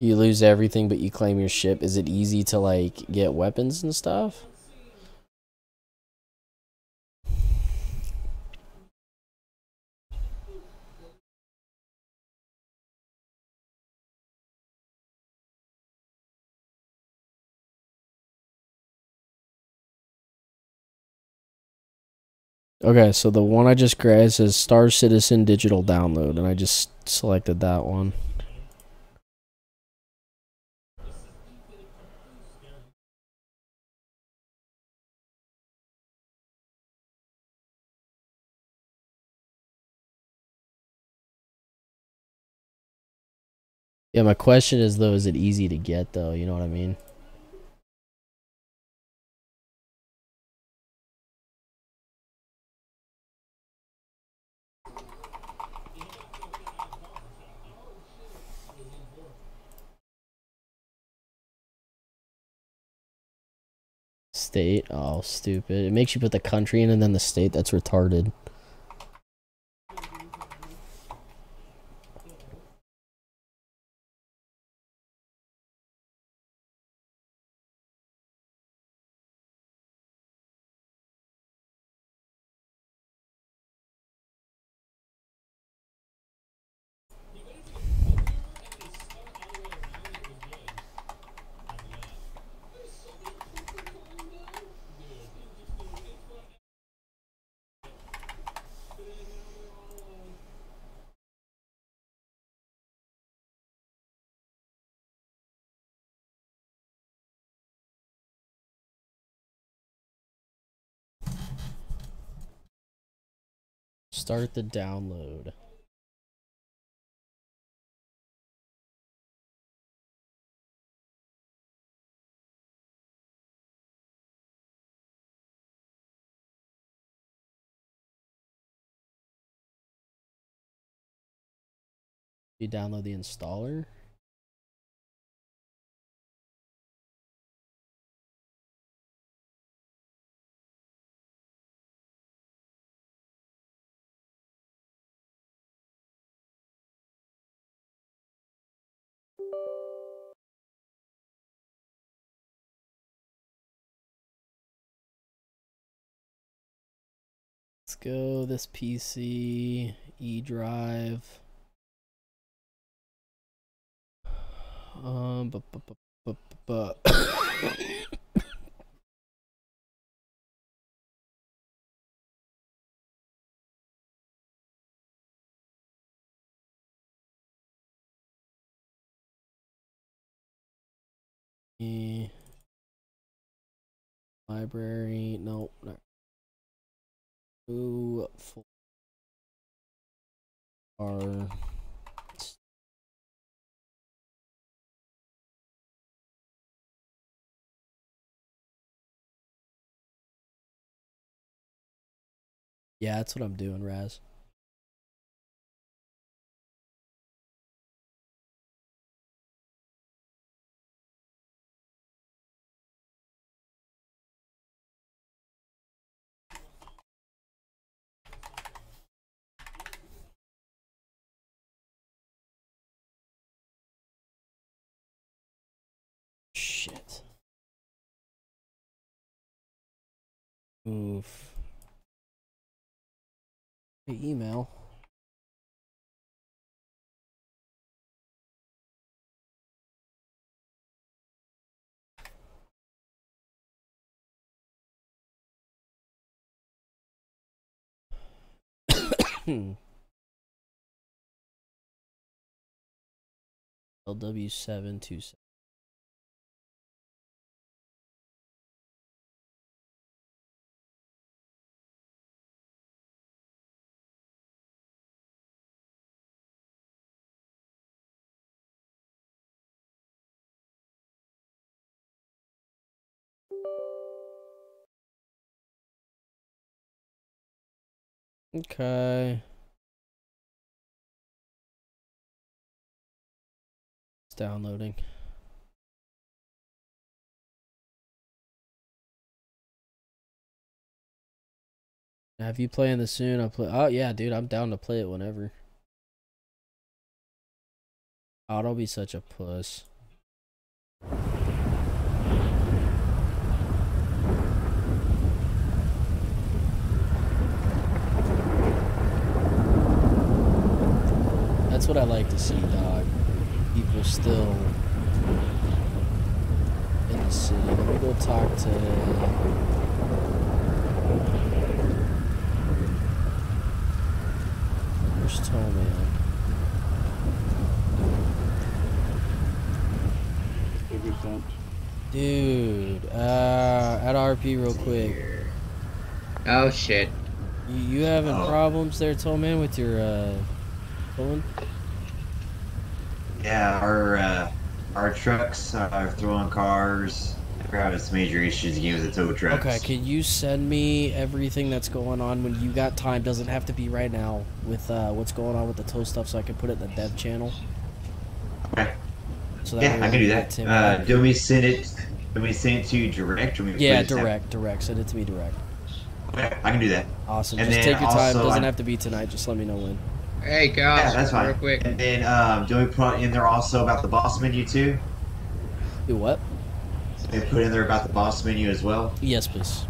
You lose everything, but you claim your ship. Is it easy to like get weapons and stuff? Okay, so the one I just grabbed says Star Citizen Digital Download, and I just selected that one. Yeah, my question is though, is it easy to get though? You know what I mean? State. Oh, stupid. It makes you put the country in and then the state. That's retarded. Start the download. You download the installer? Go this PC E drive. Um, bu- bu- bu- bu- bu- bu- E library. No, not. Full. Are Yeah, that's what I'm doing, Raz. Move. The email. LW727. Okay. It's downloading. Have you playing this soon? I play. Oh yeah, dude, I'm down to play it whenever. Oh, don't be such a puss. That's what I like to see, dog. People still in the city. Let me go talk to. Where's Tollman? Dude, uh, at RP real quick. Oh shit. You, you having Oh. problems there, Tollman, with your uh, phone? Yeah, our uh, our trucks are throwing cars. We're having some major issues again with the tow trucks. Okay, can you send me everything that's going on when you got time? Doesn't have to be right now. With uh, what's going on with the tow stuff, so I can put it in the dev channel. Okay. So that yeah, I can do that. Uh, do you want me to send it? Do me send it to you direct? Or want me Yeah, direct, direct. Send it to me direct. Okay, I can do that. Awesome. And just take your time. also Doesn't I- have to be tonight. Just let me know when. Hey guys, Yeah, that's fine. real quick. And then um, do you want me to put in there also about the boss menu too? Do what? Do you put in there about the boss menu as well? Yes, please.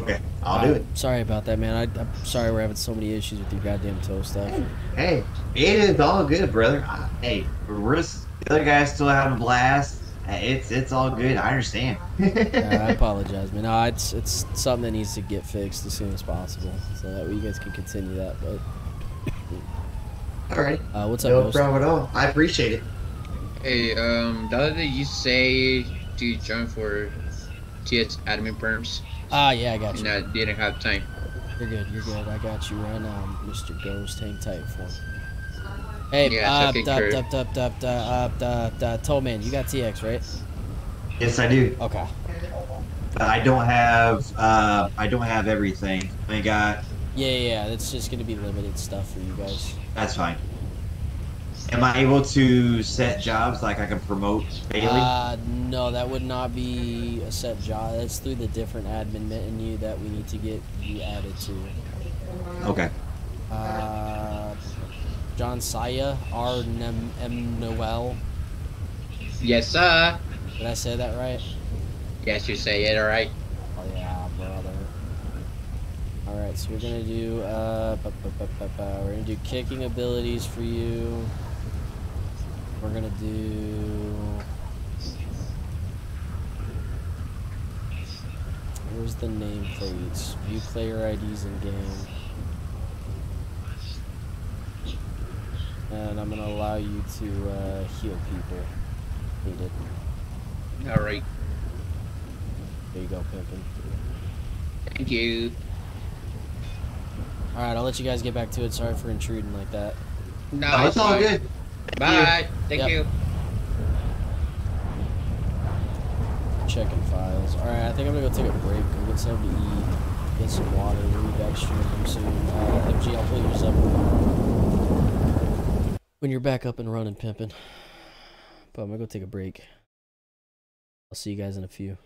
Okay, I'll do Uh, it. Sorry about that, man. I, I'm sorry we're having so many issues with your goddamn tow stuff. Hey, it is all good, brother. I- Hey, we're the other guy's still having a blast. It's it's all good. I understand. Yeah, I apologize, man. No, it's it's something that needs to get fixed as soon as possible, so that way you guys can continue that. But All right. uh, what's up, no Ghost? problem at all. I appreciate it. Hey, um, the other day you say to join for TS admin perms. Ah, yeah, I got you. And I didn't have time. You're good. You're good. I got you right now, Mr. Ghost. Hang tight for me. Hey, Yeah, uh, it's okay, dup, Kurt. dup, dup, dup, dup, dup, dup, Tollman, you got TX, right? Yes, I do. Okay. I don't have uh, I don't have everything. I got. Yeah, yeah, yeah. That's just gonna be limited stuff for you guys. That's fine. Am I able to set jobs like I can promote Bailey? Uh, no, that would not be a set job. That's through the different admin menu that we need to get you added to. okay. Uh, John Saya, R. Nem- M. Noel. Yes, sir. Did I say that right? Yes, you say it alright. Oh yeah, brother. All Alright, so we're gonna do uh ba, ba, ba, ba, ba. we're gonna do kicking abilities for you. We're gonna do Where's the nameplates? View player IDs in game. And I'm gonna allow you to uh, heal people. Needed. All right. There you go, Pimpin. Thank you. Alright, I'll let you guys get back to it. Sorry for intruding like that. No, it's all good. Bye. Thank Yep. you. Checking files. Alright, I think I'm gonna go take a break, go get something to eat, get some water, we'll be back streaming soon. Uh, MG, I'll pull yours up when you're back up and running, pimping. But I'm gonna go take a break. I'll see you guys in a few.